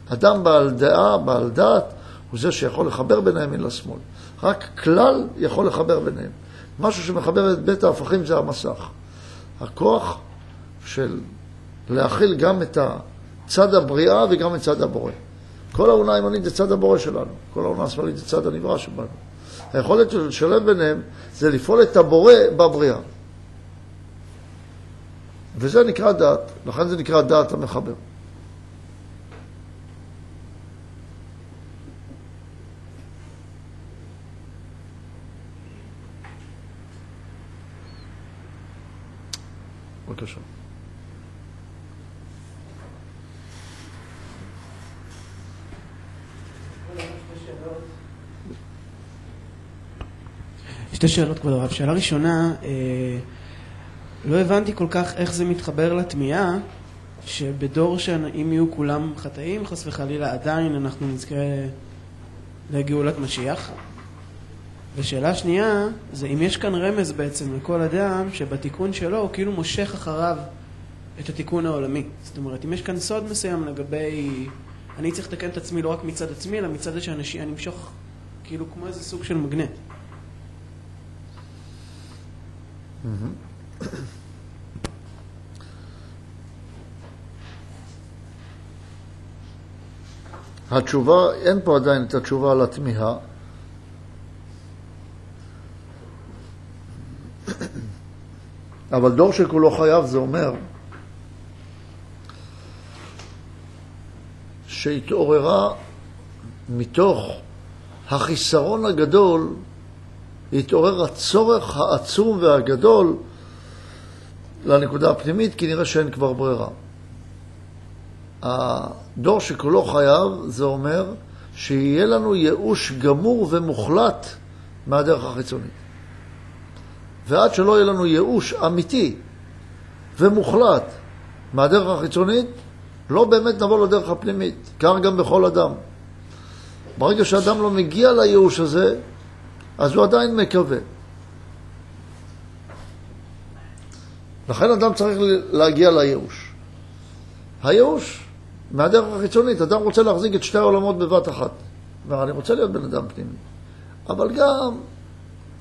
S1: אדם בעל דעה, בעל דעת, הוא זה שיכול לחבר בין הימין לשמאל. רק כלל יכול לחבר ביניהם. משהו שמחבר את בית ההפכים זה המסך. הכוח של להכיל גם את צד הבריאה וגם את צד הבורא. כל האונה הימנית זה צד הבורא שלנו, כל האונה השמאלית זה צד הנברא שבנו. היכולת של לשלב ביניהם זה לפעול את הבורא בבריאה. וזה נקרא דעת, לכן זה נקרא דעת המחבר. בבקשה.
S4: שתי שאלות, כבוד הרב. שאלה ראשונה, אה, לא הבנתי כל כך איך זה מתחבר לתמיהה שבדור שאם יהיו כולם חטאים, חס וחלילה, עדיין אנחנו נזכה לגאולת משיח. ושאלה שנייה, זה אם יש כאן רמז בעצם לכל אדם שבתיקון שלו הוא כאילו מושך אחריו את התיקון העולמי. זאת אומרת, אם יש כאן סוד מסוים לגבי... אני צריך לתקן את עצמי לא רק מצד עצמי, אלא מצד זה שאני אמשוך כאילו כמו איזה סוג של מגנט.
S1: התשובה, אין פה עדיין את התשובה על התמיהה. אבל דור שכולו חייב זה אומר שהתעוררה מתוך החיסרון הגדול התעורר הצורך העצום והגדול לנקודה הפנימית, כי נראה שאין כבר ברירה. הדור שכולו חייב, זה אומר שיהיה לנו ייאוש גמור ומוחלט מהדרך החיצונית. ועד שלא יהיה לנו ייאוש אמיתי ומוחלט מהדרך החיצונית, לא באמת נבוא לדרך הפנימית, כך גם בכל אדם. ברגע שאדם לא מגיע לייאוש הזה, אז הוא עדיין מקווה. לכן אדם צריך להגיע לייאוש. הייאוש, מהדרך החיצונית, אדם רוצה להחזיק את שתי העולמות בבת אחת. אומר, אני רוצה להיות בן אדם פנימי, אבל גם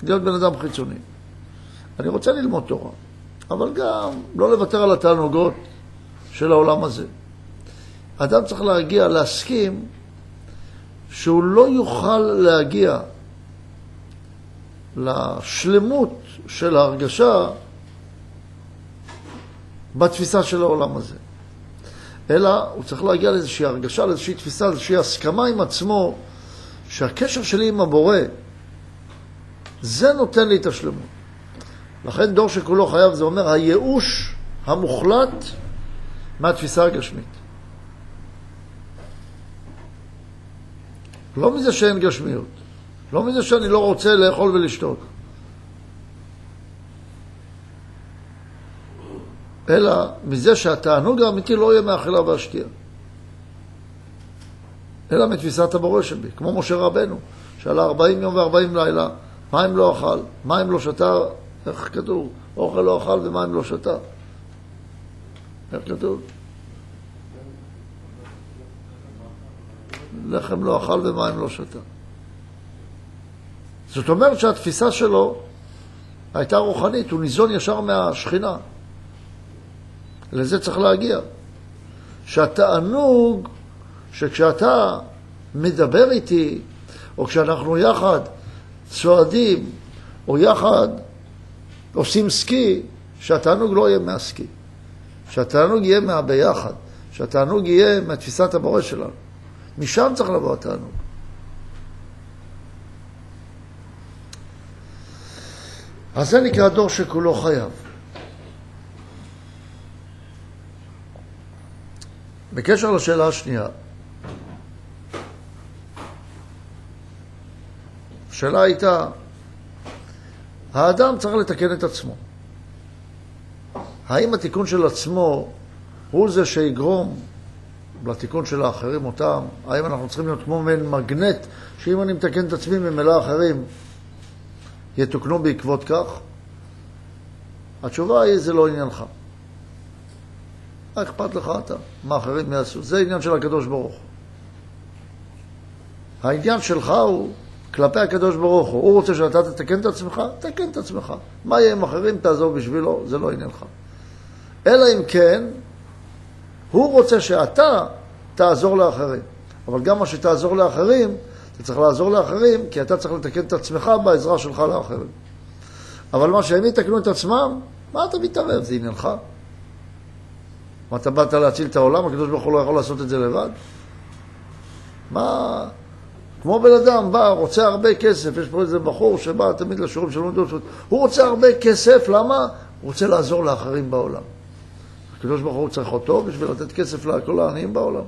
S1: להיות בן אדם חיצוני. אני רוצה ללמוד תורה, אבל גם לא לוותר על התענוגות של העולם הזה. אדם צריך להגיע, להסכים, שהוא לא יוכל להגיע לשלמות של ההרגשה בתפיסה של העולם הזה. אלא הוא צריך להגיע לאיזושהי הרגשה, לאיזושהי תפיסה, לאיזושהי הסכמה עם עצמו, שהקשר שלי עם הבורא, זה נותן לי את השלמות. לכן דור שכולו חייב, זה אומר הייאוש המוחלט מהתפיסה הגשמית. לא מזה שאין גשמיות. לא מזה שאני לא רוצה לאכול ולשתות. אלא מזה שהתענוג האמיתי לא יהיה מאכילה והשתייה. אלא מתפיסת הבורא שבי, כמו משה רבנו, שעלה 40 יום ו-40 לילה, מים לא אכל, מים לא שתה, איך כתוב? אוכל לא אכל ומים לא שתה. איך כתוב? לחם לא אכל ומים לא שתה. זאת אומרת שהתפיסה שלו הייתה רוחנית, הוא ניזון ישר מהשכינה. לזה צריך להגיע. שהתענוג, שכשאתה מדבר איתי, או כשאנחנו יחד צועדים, או יחד עושים סקי, שהתענוג לא יהיה מהסקי. שהתענוג יהיה מהביחד. שהתענוג יהיה מתפיסת הבורא שלנו. משם צריך לבוא התענוג. אז זה נקרא דור שכולו חייב. בקשר לשאלה השנייה, השאלה הייתה, האדם צריך לתקן את עצמו. האם התיקון של עצמו הוא זה שיגרום לתיקון של האחרים אותם? האם אנחנו צריכים להיות כמו מעין מגנט, שאם אני מתקן את עצמי ממילא אחרים יתוקנו בעקבות כך? התשובה היא, זה לא עניינך. מה אכפת לך אתה? מה אחרים יעשו? זה עניין של הקדוש ברוך הוא. העניין שלך הוא כלפי הקדוש ברוך הוא. הוא רוצה שאתה תתקן את עצמך, תקן את עצמך. מה יהיה עם אחרים, תעזור בשבילו, זה לא עניינך. אלא אם כן, הוא רוצה שאתה תעזור לאחרים. אבל גם מה שתעזור לאחרים, אתה צריך לעזור לאחרים, כי אתה צריך לתקן את עצמך בעזרה שלך לאחרים. אבל מה שהם יתקנו את עצמם, מה אתה מתערב? זה עניינך. מה, אתה באת להציל את העולם? הקדוש ברוך הוא לא יכול לעשות את זה לבד? מה... כמו בן אדם בא, רוצה הרבה כסף, יש פה איזה בחור שבא תמיד לשיעורים של לומדות, הוא רוצה הרבה כסף, למה? הוא רוצה לעזור לאחרים בעולם. הקדוש ברוך הוא צריך אותו בשביל לתת כסף לכל העניים בעולם.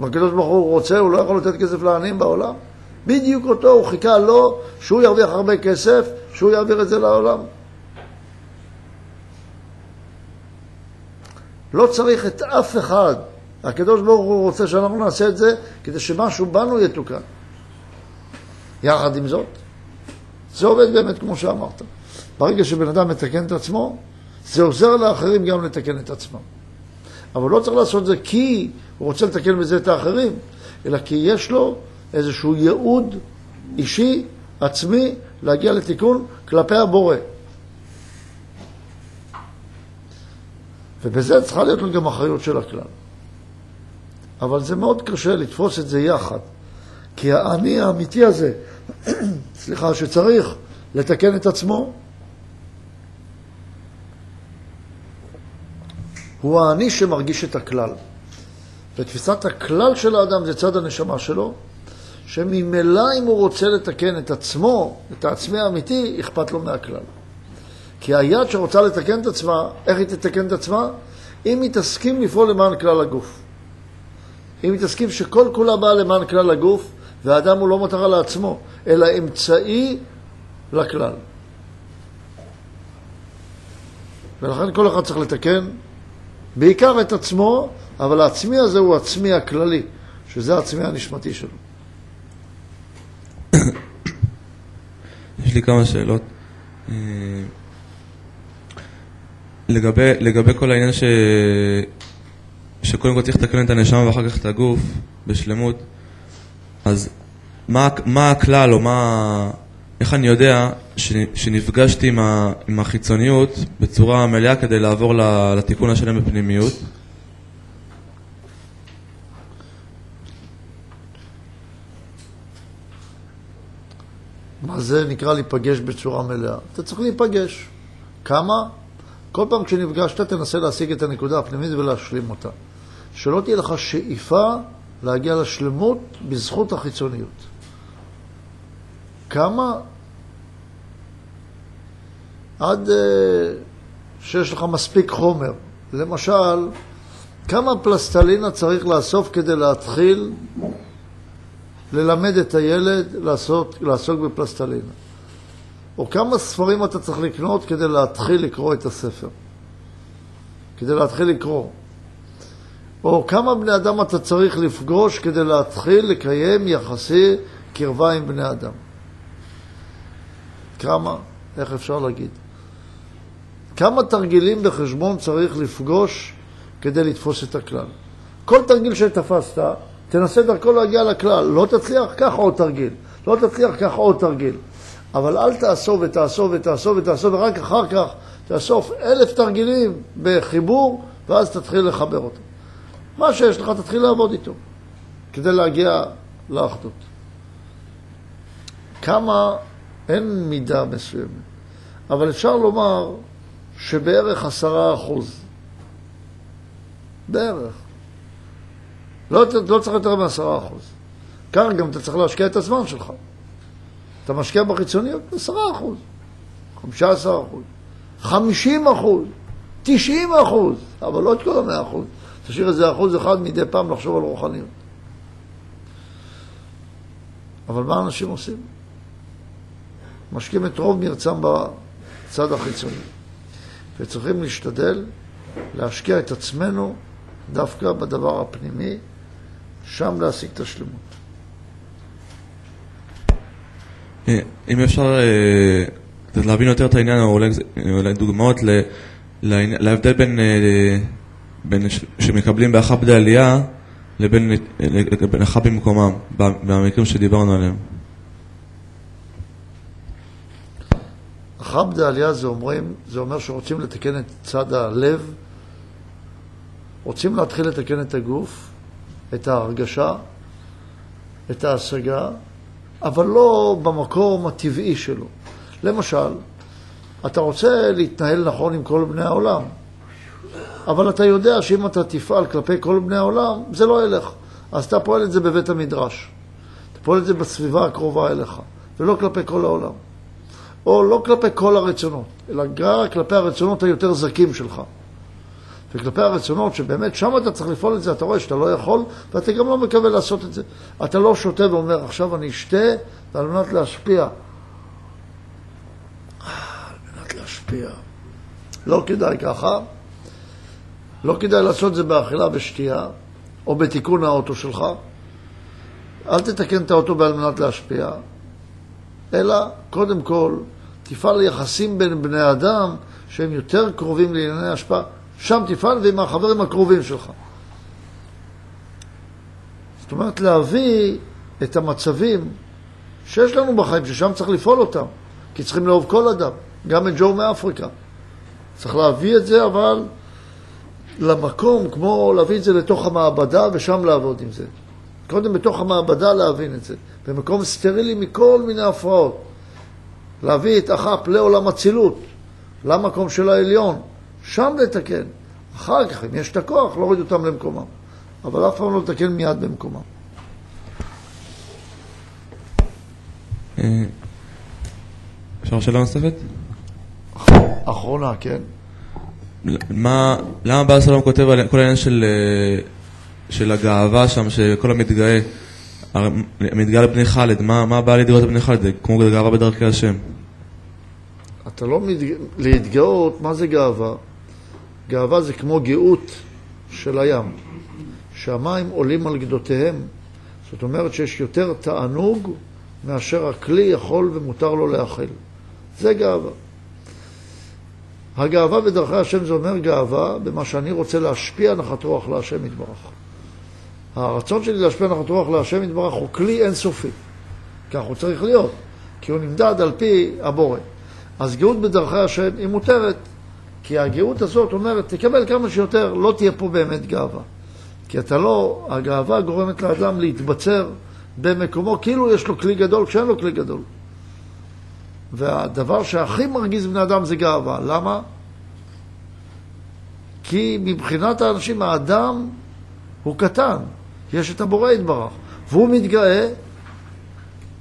S1: והקדוש ברוך הוא רוצה, הוא לא יכול לתת כסף לעניים בעולם. בדיוק אותו, הוא חיכה לו שהוא ירוויח הרבה כסף, שהוא יעביר את זה לעולם. לא צריך את אף אחד. הקדוש ברוך הוא רוצה שאנחנו נעשה את זה כדי שמשהו בנו יתוקן. יחד עם זאת, זה עובד באמת כמו שאמרת. ברגע שבן אדם מתקן את עצמו, זה עוזר לאחרים גם לתקן את עצמם. אבל לא צריך לעשות את זה כי הוא רוצה לתקן בזה את האחרים, אלא כי יש לו איזשהו ייעוד אישי, עצמי, להגיע לתיקון כלפי הבורא. ובזה צריכה להיות לו גם אחריות של הכלל. אבל זה מאוד קשה לתפוס את זה יחד, כי האני האמיתי הזה, סליחה, שצריך לתקן את עצמו, הוא האני שמרגיש את הכלל. ותפיסת הכלל של האדם זה צד הנשמה שלו, שממילא אם הוא רוצה לתקן את עצמו, את העצמי האמיתי, אכפת לו מהכלל. כי היד שרוצה לתקן את עצמה, איך היא תתקן את עצמה? אם היא תסכים לפעול למען כלל הגוף. אם תסכים שכל כולה באה למען כלל הגוף, והאדם הוא לא מטרה לעצמו, אלא אמצעי לכלל. ולכן כל אחד צריך לתקן בעיקר את עצמו, אבל העצמי הזה הוא עצמי הכללי, שזה העצמי הנשמתי שלו.
S5: יש לי כמה שאלות. אה, לגבי, לגבי כל העניין ש... שקודם כל צריך לתקן את הנשמה ואחר כך את הגוף בשלמות, אז מה, מה הכלל או מה... איך אני יודע שנפגשתי עם, ה, עם החיצוניות בצורה מלאה כדי לעבור לתיקון השלם בפנימיות?
S1: מה זה נקרא להיפגש בצורה מלאה? אתה צריך להיפגש. כמה? כל פעם כשנפגשת תנסה להשיג את הנקודה הפנימית ולהשלים אותה. שלא תהיה לך שאיפה להגיע לשלמות בזכות החיצוניות. כמה? עד uh, שיש לך מספיק חומר. למשל, כמה פלסטלינה צריך לאסוף כדי להתחיל ללמד את הילד לעשות, לעסוק בפלסטלינה? או כמה ספרים אתה צריך לקנות כדי להתחיל לקרוא את הספר? כדי להתחיל לקרוא. או כמה בני אדם אתה צריך לפגוש כדי להתחיל לקיים יחסי קרבה עם בני אדם? כמה? איך אפשר להגיד? כמה תרגילים בחשבון צריך לפגוש כדי לתפוס את הכלל? כל תרגיל שתפסת, תנסה דרכו להגיע לכלל. לא תצליח, קח עוד תרגיל. לא תצליח, קח עוד תרגיל. אבל אל תאסוף ותאסוף ותאסוף ותאסוף, ורק אחר כך תאסוף אלף תרגילים בחיבור, ואז תתחיל לחבר אותם. מה שיש לך, תתחיל לעבוד איתו, כדי להגיע לאחדות. כמה, אין מידה מסוימת, אבל אפשר לומר שבערך עשרה אחוז, בערך, לא, לא צריך יותר מעשרה אחוז. כך גם אתה צריך להשקיע את הזמן שלך. אתה משקיע בחיצוניות, עשרה אחוז, חמישה עשר אחוז, חמישים אחוז. 90 אחוז, אבל לא את כל המאה אחוז. תשאיר איזה אחוז אחד מדי פעם לחשוב על רוחניות. אבל מה אנשים עושים? משקיעים את רוב מרצם בצד החיצוני. וצריכים להשתדל להשקיע את עצמנו דווקא בדבר הפנימי, שם להשיג את השלמות.
S5: אה, אם אפשר אה, להבין יותר את העניין, או אולי, דוגמאות להבדל בין, אה, בין שמקבלים בדי עלייה לבין לבין אחת במקומם, במקרים שדיברנו עליהם.
S1: אחר בדעלייה זה אומרים, זה אומר שרוצים לתקן את צד הלב, רוצים להתחיל לתקן את הגוף, את ההרגשה, את ההשגה, אבל לא במקום הטבעי שלו. למשל, אתה רוצה להתנהל נכון עם כל בני העולם, אבל אתה יודע שאם אתה תפעל כלפי כל בני העולם, זה לא ילך. אז אתה פועל את זה בבית המדרש. אתה פועל את זה בסביבה הקרובה אליך, ולא כלפי כל העולם. או לא כלפי כל הרצונות, אלא רק כלפי הרצונות היותר זכים שלך. וכלפי הרצונות שבאמת שם אתה צריך לפעול את זה, אתה רואה שאתה לא יכול, ואתה גם לא מקווה לעשות את זה. אתה לא שותה ואומר, עכשיו אני אשתה, ועל מנת להשפיע. על מנת להשפיע. לא כדאי ככה. לא כדאי לעשות את זה באכילה ושתייה, או בתיקון האוטו שלך. אל תתקן את האוטו בעל מנת להשפיע, אלא קודם כל תפעל ליחסים בין בני אדם שהם יותר קרובים לענייני השפעה. שם תפעל ועם החברים הקרובים שלך. זאת אומרת, להביא את המצבים שיש לנו בחיים, ששם צריך לפעול אותם, כי צריכים לאהוב כל אדם, גם את ג'ו מאפריקה. צריך להביא את זה, אבל למקום, כמו להביא את זה לתוך המעבדה ושם לעבוד עם זה. קודם בתוך המעבדה להבין את זה, במקום סטרילי מכל מיני הפרעות. להביא את אחאפ לעולם אצילות, למקום של העליון, שם לתקן. אחר כך, אם יש את הכוח, להוריד אותם למקומם. אבל אף פעם לא לתקן מיד במקומם.
S5: אה, אפשר שאלה נוספת?
S1: אחרונה, כן.
S5: מה, למה בעל סלום כותב על כל העניין של, אה, של הגאווה שם, שכל המתגאה, הרי מתגאה לבני חאלד, מה, מה הבעיה להתגאות לבני חאלד? זה כמו גאווה בדרכי השם.
S1: אתה לא מתג... להתגאות, מה זה גאווה? גאווה זה כמו גאות של הים, שהמים עולים על גדותיהם. זאת אומרת שיש יותר תענוג מאשר הכלי יכול ומותר לו להאכל. זה גאווה. הגאווה בדרכי השם זה אומר גאווה במה שאני רוצה להשפיע נחת רוח להשם יתברך. הרצון שלי להשפיע נחת רוח להשם יתברך הוא כלי אינסופי. כך הוא צריך להיות, כי הוא נמדד על פי הבורא. אז גאות בדרכי השם היא מותרת, כי הגאות הזאת אומרת, תקבל כמה שיותר, לא תהיה פה באמת גאווה. כי אתה לא, הגאווה גורמת לאדם להתבצר במקומו, כאילו יש לו כלי גדול כשאין לו כלי גדול. והדבר שהכי מרגיז בני אדם זה גאווה. למה? כי מבחינת האנשים, האדם הוא קטן, יש את הבורא יתברך, והוא מתגאה,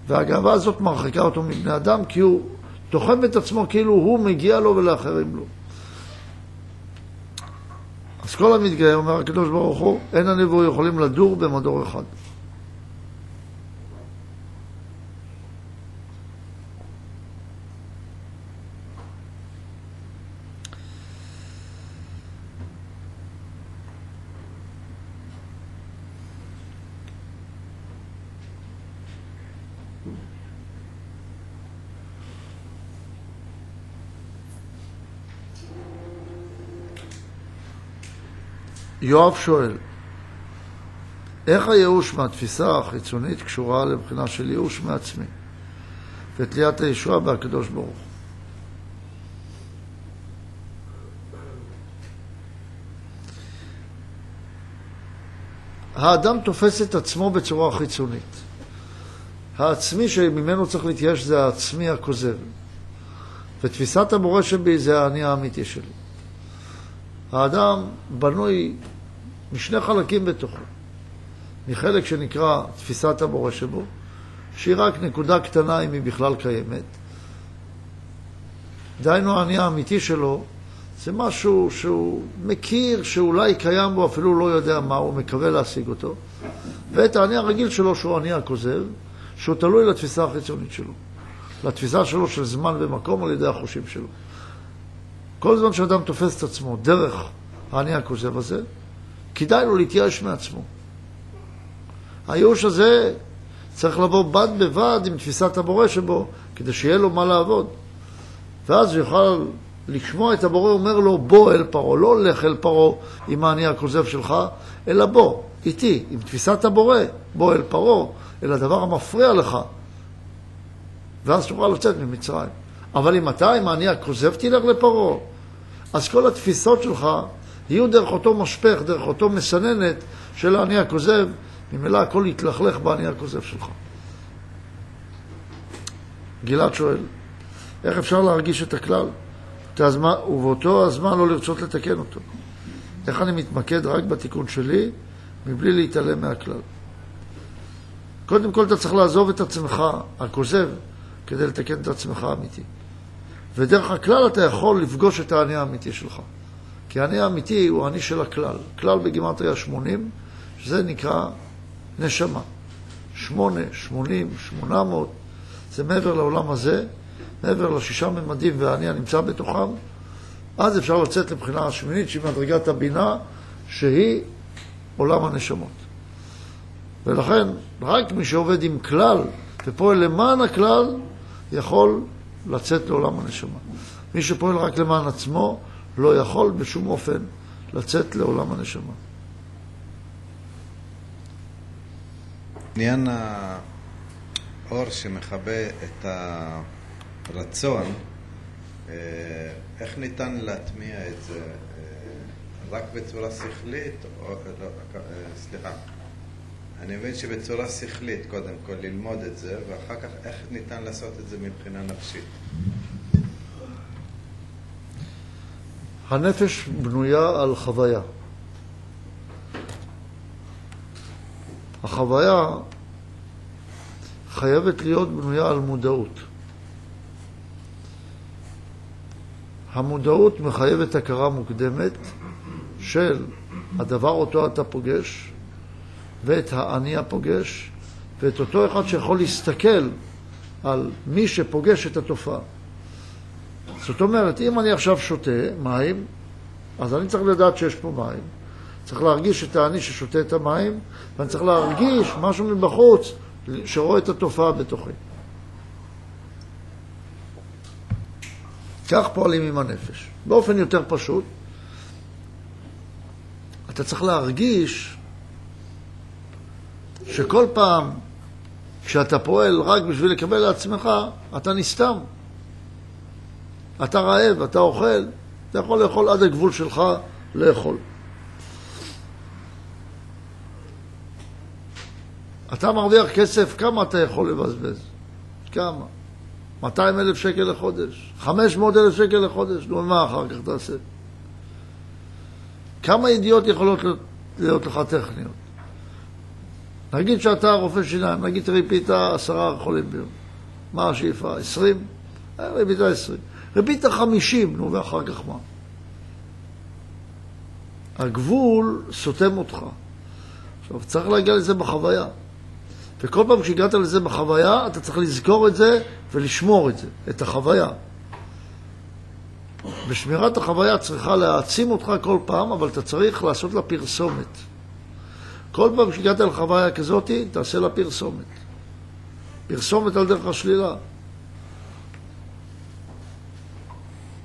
S1: והגאווה הזאת מרחיקה אותו מבני אדם, כי הוא תוחם את עצמו כאילו הוא מגיע לו ולאחרים לא. אז כל המתגאה, אומר הקדוש ברוך הוא, אין והוא יכולים לדור במדור אחד. יואב שואל, איך הייאוש מהתפיסה החיצונית קשורה לבחינה של ייאוש מעצמי ותליית הישועה בהקדוש ברוך הוא? האדם תופס את עצמו בצורה חיצונית. העצמי שממנו צריך להתייאש זה העצמי הכוזב. ותפיסת המורה שבי זה האני האמיתי שלי. האדם בנוי משני חלקים בתוכו. מחלק שנקרא תפיסת הבורא שבו, שהיא רק נקודה קטנה אם היא בכלל קיימת. דהיינו, האני האמיתי שלו זה משהו שהוא מכיר שאולי קיים בו, אפילו לא יודע מה, הוא מקווה להשיג אותו. ואת האני הרגיל שלו, שהוא האני הכוזב, שהוא תלוי לתפיסה החיצונית שלו. לתפיסה שלו של זמן ומקום על ידי החושים שלו. כל זמן שאדם תופס את עצמו דרך האני הכוזב הזה, כדאי לו להתייאש מעצמו. הייאוש הזה צריך לבוא בד בבד עם תפיסת הבורא שבו, כדי שיהיה לו מה לעבוד. ואז הוא יוכל לשמוע את הבורא אומר לו, בוא אל פרעה, לא לך אל פרעה עם האני הכוזב שלך, אלא בוא, איתי, עם תפיסת הבורא, בוא אל פרעה, אל הדבר המפריע לך. ואז תוכל לצאת ממצרים. אבל אם אתה עם האני הכוזב תלך לפרעה, אז כל התפיסות שלך יהיו דרך אותו משפך, דרך אותו מסננת של האני הכוזב, ממילא הכל יתלכלך באני הכוזב שלך. גלעד שואל, איך אפשר להרגיש את הכלל, הזמן, ובאותו הזמן לא לרצות לתקן אותו? איך אני מתמקד רק בתיקון שלי, מבלי להתעלם מהכלל? קודם כל אתה צריך לעזוב את עצמך, הכוזב, כדי לתקן את עצמך האמיתי. ודרך הכלל אתה יכול לפגוש את האני האמיתי שלך. כי האני האמיתי הוא האני של הכלל. כלל בגימטריה 80, שזה נקרא נשמה. שמונה, שמונים, שמונה מאות, זה מעבר לעולם הזה, מעבר לשישה ממדים והאני הנמצא בתוכם, אז אפשר לצאת לבחינה השמינית שהיא מדרגת הבינה, שהיא עולם הנשמות. ולכן, רק מי שעובד עם כלל ופועל למען הכלל, יכול לצאת לעולם הנשמה. מי שפועל רק למען עצמו, לא יכול בשום אופן לצאת לעולם הנשמה.
S6: עניין האור שמכבה את הרצון, אה, איך ניתן להטמיע את זה? אה, רק בצורה שכלית? או, לא, אה, סליחה. אני מבין שבצורה שכלית, קודם כל, ללמוד את זה, ואחר כך איך ניתן לעשות את זה מבחינה נפשית.
S1: הנפש בנויה על חוויה. החוויה חייבת להיות בנויה על מודעות. המודעות מחייבת הכרה מוקדמת של הדבר אותו אתה פוגש, ואת האני הפוגש, ואת אותו אחד שיכול להסתכל על מי שפוגש את התופעה. זאת אומרת, אם אני עכשיו שותה מים, אז אני צריך לדעת שיש פה מים. צריך להרגיש את האני ששותה את המים, ואני צריך להרגיש משהו מבחוץ שרואה את התופעה בתוכי. כך פועלים עם הנפש. באופן יותר פשוט, אתה צריך להרגיש שכל פעם כשאתה פועל רק בשביל לקבל לעצמך, אתה נסתם. אתה רעב, אתה אוכל, אתה יכול לאכול עד הגבול שלך לאכול. אתה מרוויח כסף, כמה אתה יכול לבזבז? כמה? 200 אלף שקל לחודש, 500 אלף שקל לחודש, נו, מה אחר כך תעשה? כמה ידיעות יכולות להיות לך טכניות? נגיד שאתה רופא שיניים, נגיד ריפית עשרה חולים ביום. מה השאיפה? עשרים? אה, ריפית עשרים. ריפית חמישים, נו, ואחר כך מה? הגבול סותם אותך. עכשיו, צריך להגיע לזה בחוויה. וכל פעם שהגעת לזה בחוויה, אתה צריך לזכור את זה ולשמור את זה, את החוויה. ושמירת החוויה צריכה להעצים אותך כל פעם, אבל אתה צריך לעשות לה פרסומת. כל פעם שהגעת לחוויה כזאת, תעשה לה פרסומת. פרסומת על דרך השלילה.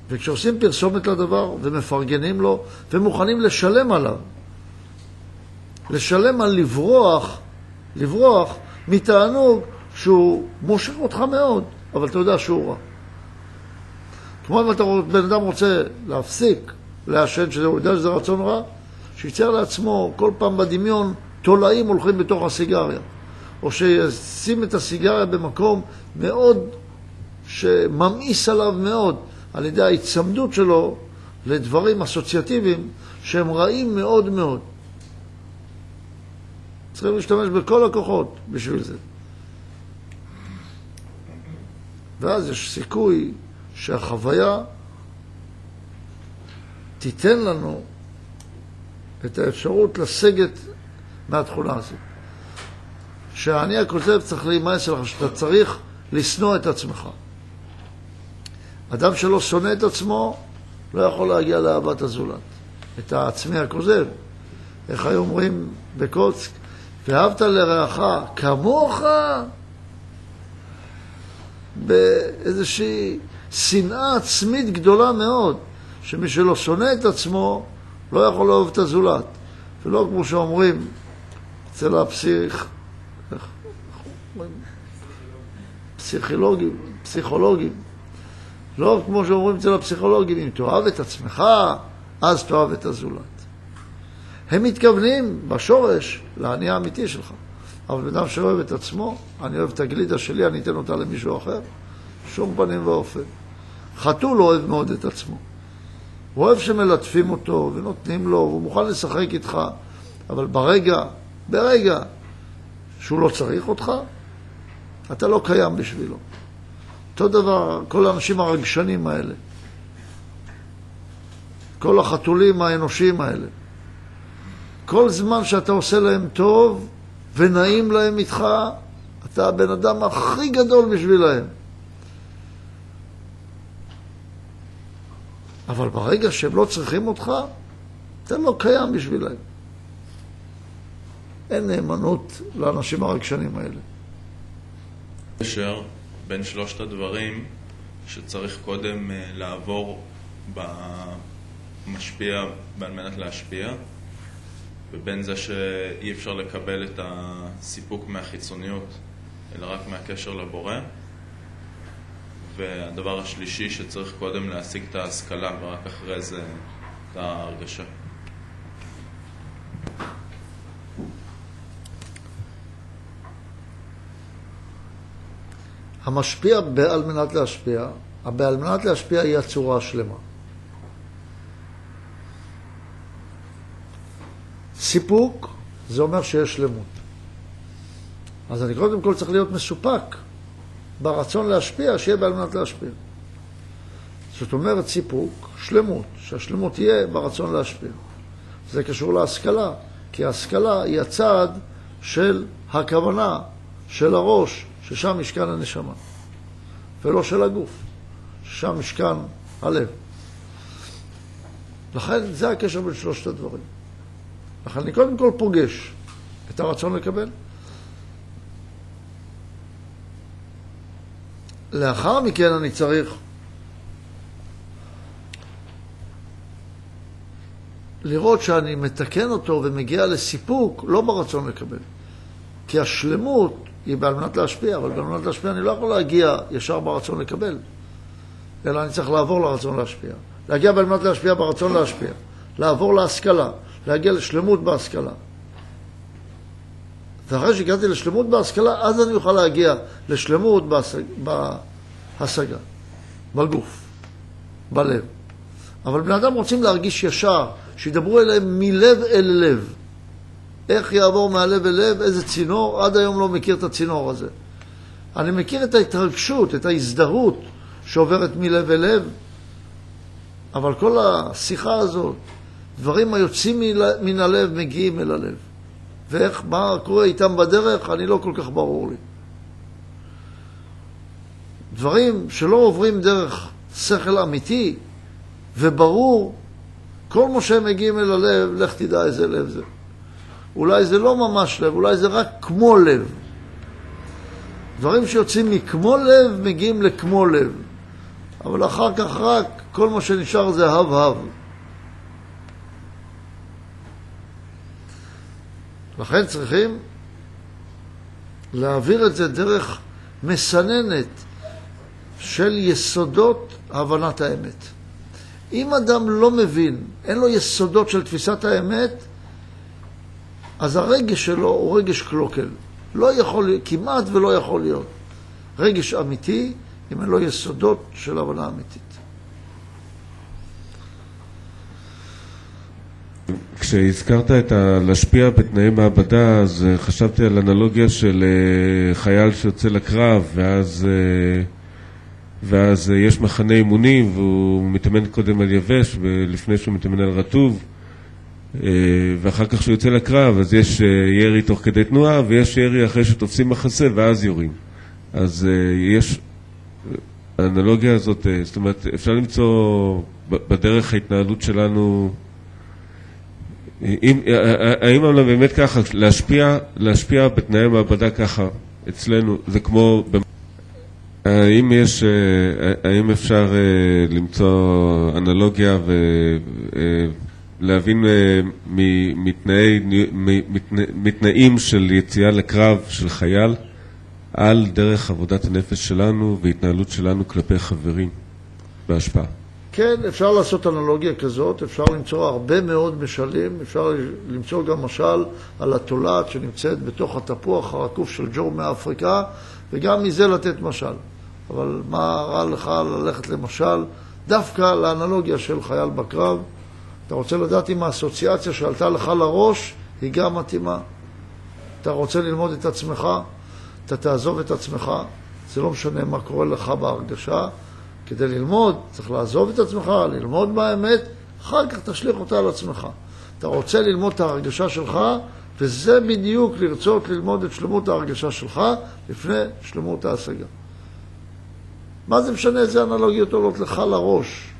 S1: וכשעושים פרסומת לדבר ומפרגנים לו ומוכנים לשלם עליו, לשלם על לברוח, לברוח מתענוג שהוא מושך אותך מאוד, אבל אתה יודע שהוא רע. כמו אם אתה, בן אדם רוצה להפסיק לעשן, שהוא יודע שזה רצון רע, שייצר לעצמו כל פעם בדמיון תולעים הולכים בתוך הסיגריה, או שישים את הסיגריה במקום מאוד שממאיס עליו מאוד על ידי ההיצמדות שלו לדברים אסוציאטיביים שהם רעים מאוד מאוד. צריכים להשתמש בכל הכוחות בשביל זה. ואז יש סיכוי שהחוויה תיתן לנו את האפשרות לסגת מהתכונה הזאת. שהאני הכוזב צריך להימאס לך, שאתה צריך לשנוא את עצמך. אדם שלא שונא את עצמו, לא יכול להגיע לאהבת הזולת. את העצמי הכוזב. איך היו אומרים בקוצק? ואהבת לרעך כמוך? באיזושהי שנאה עצמית גדולה מאוד, שמי שלא שונא את עצמו, לא יכול לאהוב את הזולת. ולא כמו שאומרים אצל הפסיכ... איך אומרים? פסיכולוגים, פסיכולוגים. לא כמו שאומרים אצל הפסיכולוגים, אם תאהב את עצמך, אז תאהב את הזולת. הם מתכוונים בשורש לאני האמיתי שלך. אבל בן אדם שאוהב את עצמו, אני אוהב את הגלידה שלי, אני אתן אותה למישהו אחר? שום פנים ואופן. חתול אוהב מאוד את עצמו. הוא אוהב שמלטפים אותו ונותנים לו, והוא מוכן לשחק איתך, אבל ברגע, ברגע שהוא לא צריך אותך, אתה לא קיים בשבילו. אותו דבר, כל האנשים הרגשנים האלה. כל החתולים האנושיים האלה. כל זמן שאתה עושה להם טוב ונעים להם איתך, אתה הבן אדם הכי גדול בשבילהם. אבל ברגע שהם לא צריכים אותך, אתה לא קיים בשבילהם. אין נאמנות לאנשים הרגשנים האלה.
S5: קשר בין שלושת הדברים שצריך קודם אה, לעבור במשפיע על מנת להשפיע, ובין זה שאי אפשר לקבל את הסיפוק מהחיצוניות, אלא רק מהקשר לבורא. והדבר השלישי שצריך קודם להשיג את ההשכלה ורק אחרי זה את ההרגשה.
S1: המשפיע בעל מנת להשפיע, הבעל מנת להשפיע היא הצורה השלמה. סיפוק זה אומר שיש שלמות. אז אני קודם כל צריך להיות מסופק ברצון להשפיע, שיהיה בעל מנת להשפיע. זאת אומרת סיפוק, שלמות, שהשלמות תהיה ברצון להשפיע. זה קשור להשכלה, כי ההשכלה היא הצעד של הכוונה, של הראש, ששם משכן הנשמה, ולא של הגוף, ששם משכן הלב. לכן זה הקשר בין שלושת הדברים. לכן אני קודם כל פוגש את הרצון לקבל. לאחר מכן אני צריך לראות שאני מתקן אותו ומגיע לסיפוק, לא ברצון לקבל. כי השלמות היא בעל מנת להשפיע, אבל בעל מנת להשפיע אני לא יכול להגיע ישר ברצון לקבל, אלא אני צריך לעבור לרצון להשפיע. להגיע בעל מנת להשפיע ברצון להשפיע, לעבור להשכלה, להגיע לשלמות בהשכלה. ואחרי שהגעתי לשלמות בהשכלה, אז אני אוכל להגיע לשלמות בהשג... בהשגה, בגוף, בלב. אבל בני אדם רוצים להרגיש ישר, שידברו אליהם מלב אל לב. איך יעבור מהלב אל לב, איזה צינור, עד היום לא מכיר את הצינור הזה. אני מכיר את ההתרגשות, את ההזדהות שעוברת מלב אל לב, אבל כל השיחה הזאת, דברים היוצאים מן הלב מגיעים אל הלב. ואיך, מה קורה איתם בדרך, אני לא כל כך ברור לי. דברים שלא עוברים דרך שכל אמיתי וברור, כל מה שהם מגיעים אל הלב, לך תדע איזה לב זה. אולי זה לא ממש לב, אולי זה רק כמו לב. דברים שיוצאים מכמו לב מגיעים לכמו לב, אבל אחר כך רק כל מה שנשאר זה הב-הב. לכן צריכים להעביר את זה דרך מסננת של יסודות הבנת האמת. אם אדם לא מבין, אין לו יסודות של תפיסת האמת, אז הרגש שלו הוא רגש קלוקל. לא יכול, כמעט ולא יכול להיות. רגש אמיתי, אם אין לו יסודות של הבנה אמיתית.
S7: כשהזכרת את הלהשפיע בתנאי מעבדה, אז אה, חשבתי על אנלוגיה של אה, חייל שיוצא לקרב, ואז אה, ואז יש מחנה אימונים והוא מתאמן קודם על יבש ולפני שהוא מתאמן על רטוב ואחר כך כשהוא יוצא לקרב אז יש ירי תוך כדי תנועה ויש ירי אחרי שתופסים מחסה ואז יורים. אז יש האנלוגיה הזאת, זאת אומרת אפשר למצוא בדרך ההתנהלות שלנו אם, האם אבל באמת ככה, להשפיע, להשפיע בתנאי מעבדה ככה אצלנו, זה כמו... האם יש, אה, האם אפשר אה, למצוא אנלוגיה ולהבין מתנאי, מתנאים של יציאה לקרב של חייל על דרך עבודת הנפש שלנו והתנהלות שלנו כלפי חברים בהשפעה?
S1: כן, אפשר לעשות אנלוגיה כזאת, אפשר למצוא הרבה מאוד משלים, אפשר למצוא גם משל על התולעת שנמצאת בתוך התפוח הרקוף של ג'ור מאפריקה, וגם מזה לתת משל. אבל מה רע לך ללכת למשל דווקא לאנלוגיה של חייל בקרב? אתה רוצה לדעת אם האסוציאציה שעלתה לך לראש היא גם מתאימה. אתה רוצה ללמוד את עצמך, אתה תעזוב את עצמך, זה לא משנה מה קורה לך בהרגשה. כדי ללמוד, צריך לעזוב את עצמך, ללמוד באמת, אחר כך תשליך אותה על עצמך. אתה רוצה ללמוד את ההרגשה שלך, וזה בדיוק לרצות ללמוד את שלמות ההרגשה שלך לפני שלמות ההשגה. מה זה משנה איזה אנלוגיות עולות לך לראש?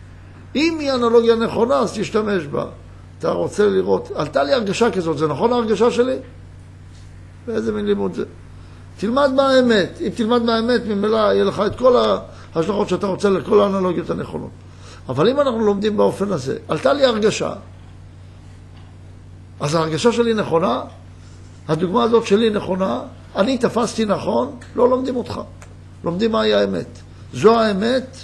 S1: אם היא אנלוגיה נכונה, אז תשתמש בה. אתה רוצה לראות, עלתה לי הרגשה כזאת, זה נכון ההרגשה שלי? ואיזה מין לימוד זה? תלמד מהאמת. אם תלמד מהאמת, ממילא יהיה לך את כל ההשלכות שאתה רוצה לכל האנלוגיות הנכונות. אבל אם אנחנו לומדים באופן הזה, עלתה לי הרגשה, אז ההרגשה שלי נכונה, הדוגמה הזאת שלי נכונה, אני תפסתי נכון, לא לומדים אותך. לומדים מהי האמת. זו האמת.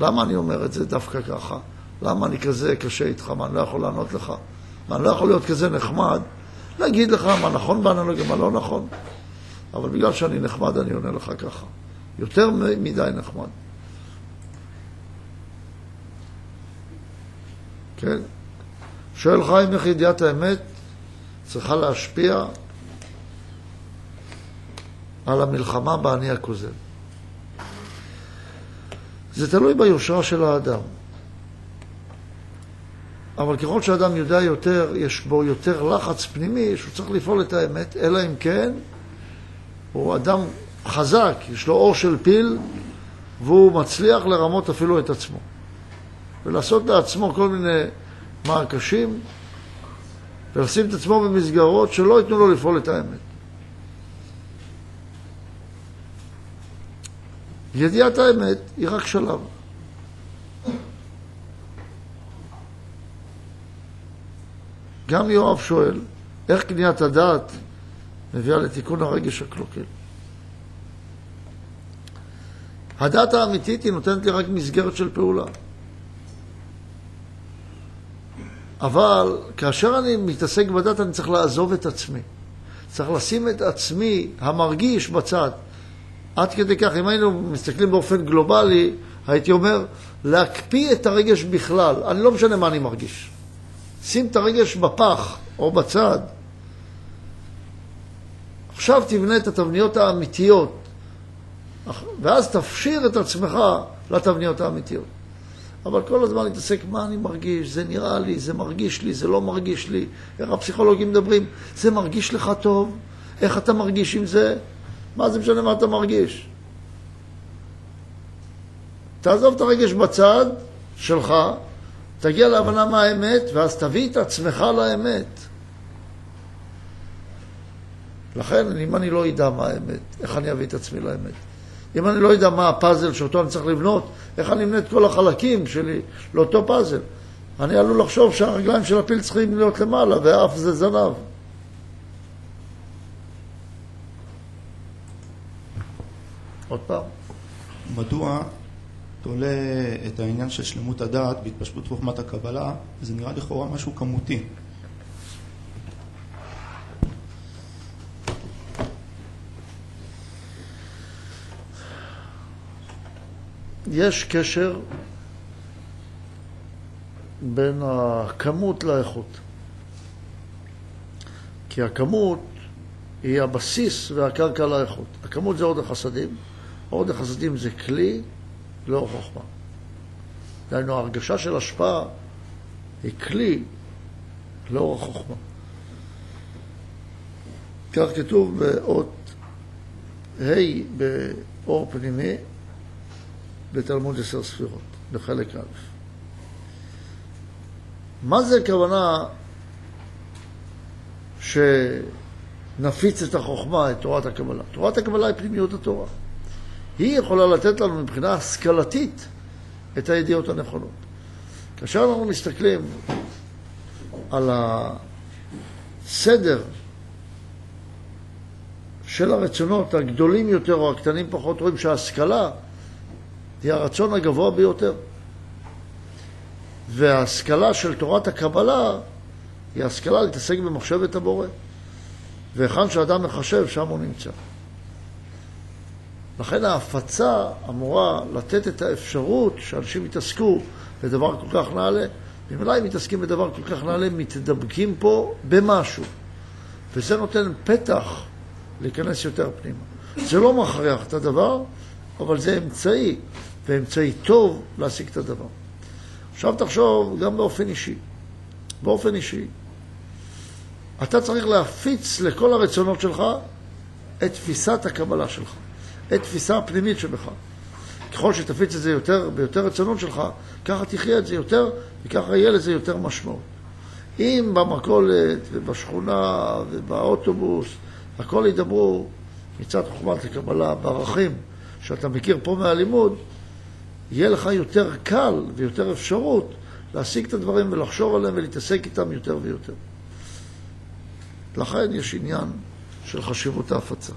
S1: למה אני אומר את זה דווקא ככה? למה אני כזה קשה איתך? מה, אני לא יכול לענות לך? מה, אני לא יכול להיות כזה נחמד? להגיד לך מה נכון באנלוגיה, מה לא נכון. אבל בגלל שאני נחמד, אני עונה לך ככה. יותר מדי נחמד. כן? שואל חיים איך ידיעת האמת צריכה להשפיע על המלחמה באני הכוזב. זה תלוי ביושרה של האדם. אבל ככל שאדם יודע יותר, יש בו יותר לחץ פנימי, שהוא צריך לפעול את האמת, אלא אם כן הוא אדם חזק, יש לו אור של פיל, והוא מצליח לרמות אפילו את עצמו. ולעשות לעצמו כל מיני מעקשים, ולשים את עצמו במסגרות שלא ייתנו לו לפעול את האמת. ידיעת האמת היא רק שלב. גם יואב שואל, איך קניית הדעת מביאה לתיקון הרגש הקלוקל? הדעת האמיתית היא נותנת לי רק מסגרת של פעולה. אבל כאשר אני מתעסק בדת אני צריך לעזוב את עצמי. צריך לשים את עצמי המרגיש בצד. עד כדי כך, אם היינו מסתכלים באופן גלובלי, הייתי אומר, להקפיא את הרגש בכלל. אני לא משנה מה אני מרגיש. שים את הרגש בפח או בצד. עכשיו תבנה את התבניות האמיתיות, ואז תפשיר את עצמך לתבניות האמיתיות. אבל כל הזמן להתעסק מה אני מרגיש, זה נראה לי, זה מרגיש לי, זה לא מרגיש לי. איך הפסיכולוגים מדברים, זה מרגיש לך טוב, איך אתה מרגיש עם זה? מה זה משנה מה אתה מרגיש? תעזוב את הרגש בצד שלך, תגיע להבנה מה האמת, ואז תביא את עצמך לאמת. לכן, אם אני לא אדע מה האמת, איך אני אביא את עצמי לאמת? אם אני לא יודע מה הפאזל שאותו אני צריך לבנות, איך אני אמנה את כל החלקים שלי לאותו פאזל? אני עלול לחשוב שהרגליים של הפיל צריכים להיות למעלה, והאף זה זנב. עוד פעם.
S8: מדוע תולה את העניין של שלמות הדעת בהתפשטות חוכמת הקבלה, זה נראה לכאורה משהו כמותי.
S1: יש קשר בין הכמות לאיכות. כי הכמות היא הבסיס והקרקע לאיכות. הכמות זה עוד החסדים, אור דחסדים זה כלי לאור חוכמה. דהיינו, ההרגשה של השפעה היא כלי לאור החוכמה. כך כתוב באות ה' באור פנימי בתלמוד עשר ספירות, בחלק א'. מה זה הכוונה שנפיץ את החוכמה, את תורת הקבלה? תורת הקבלה היא פנימיות התורה. היא יכולה לתת לנו מבחינה השכלתית את הידיעות הנכונות. כאשר אנחנו מסתכלים על הסדר של הרצונות הגדולים יותר או הקטנים פחות, רואים שההשכלה היא הרצון הגבוה ביותר. וההשכלה של תורת הקבלה היא השכלה להתעסק במחשבת הבורא. והיכן שאדם מחשב, שם הוא נמצא. לכן ההפצה אמורה לתת את האפשרות שאנשים יתעסקו בדבר כל כך נעלה. ממילא אם מתעסקים בדבר כל כך נעלה, מתדבקים פה במשהו. וזה נותן פתח להיכנס יותר פנימה. זה לא מכריח את הדבר, אבל זה אמצעי, ואמצעי טוב להשיג את הדבר. עכשיו תחשוב גם באופן אישי. באופן אישי, אתה צריך להפיץ לכל הרצונות שלך את תפיסת הקבלה שלך, את תפיסה הפנימית שבך. ככל שתפיץ את זה יותר ביותר רצונות שלך, ככה תחיה את זה יותר, וככה יהיה לזה יותר משמעות. אם במכולת ובשכונה ובאוטובוס הכל ידברו מצד חוכמת הקבלה, בערכים שאתה מכיר פה מהלימוד, יהיה לך יותר קל ויותר אפשרות להשיג את הדברים ולחשוב עליהם ולהתעסק איתם יותר ויותר. לכן יש עניין של חשיבות ההפצה.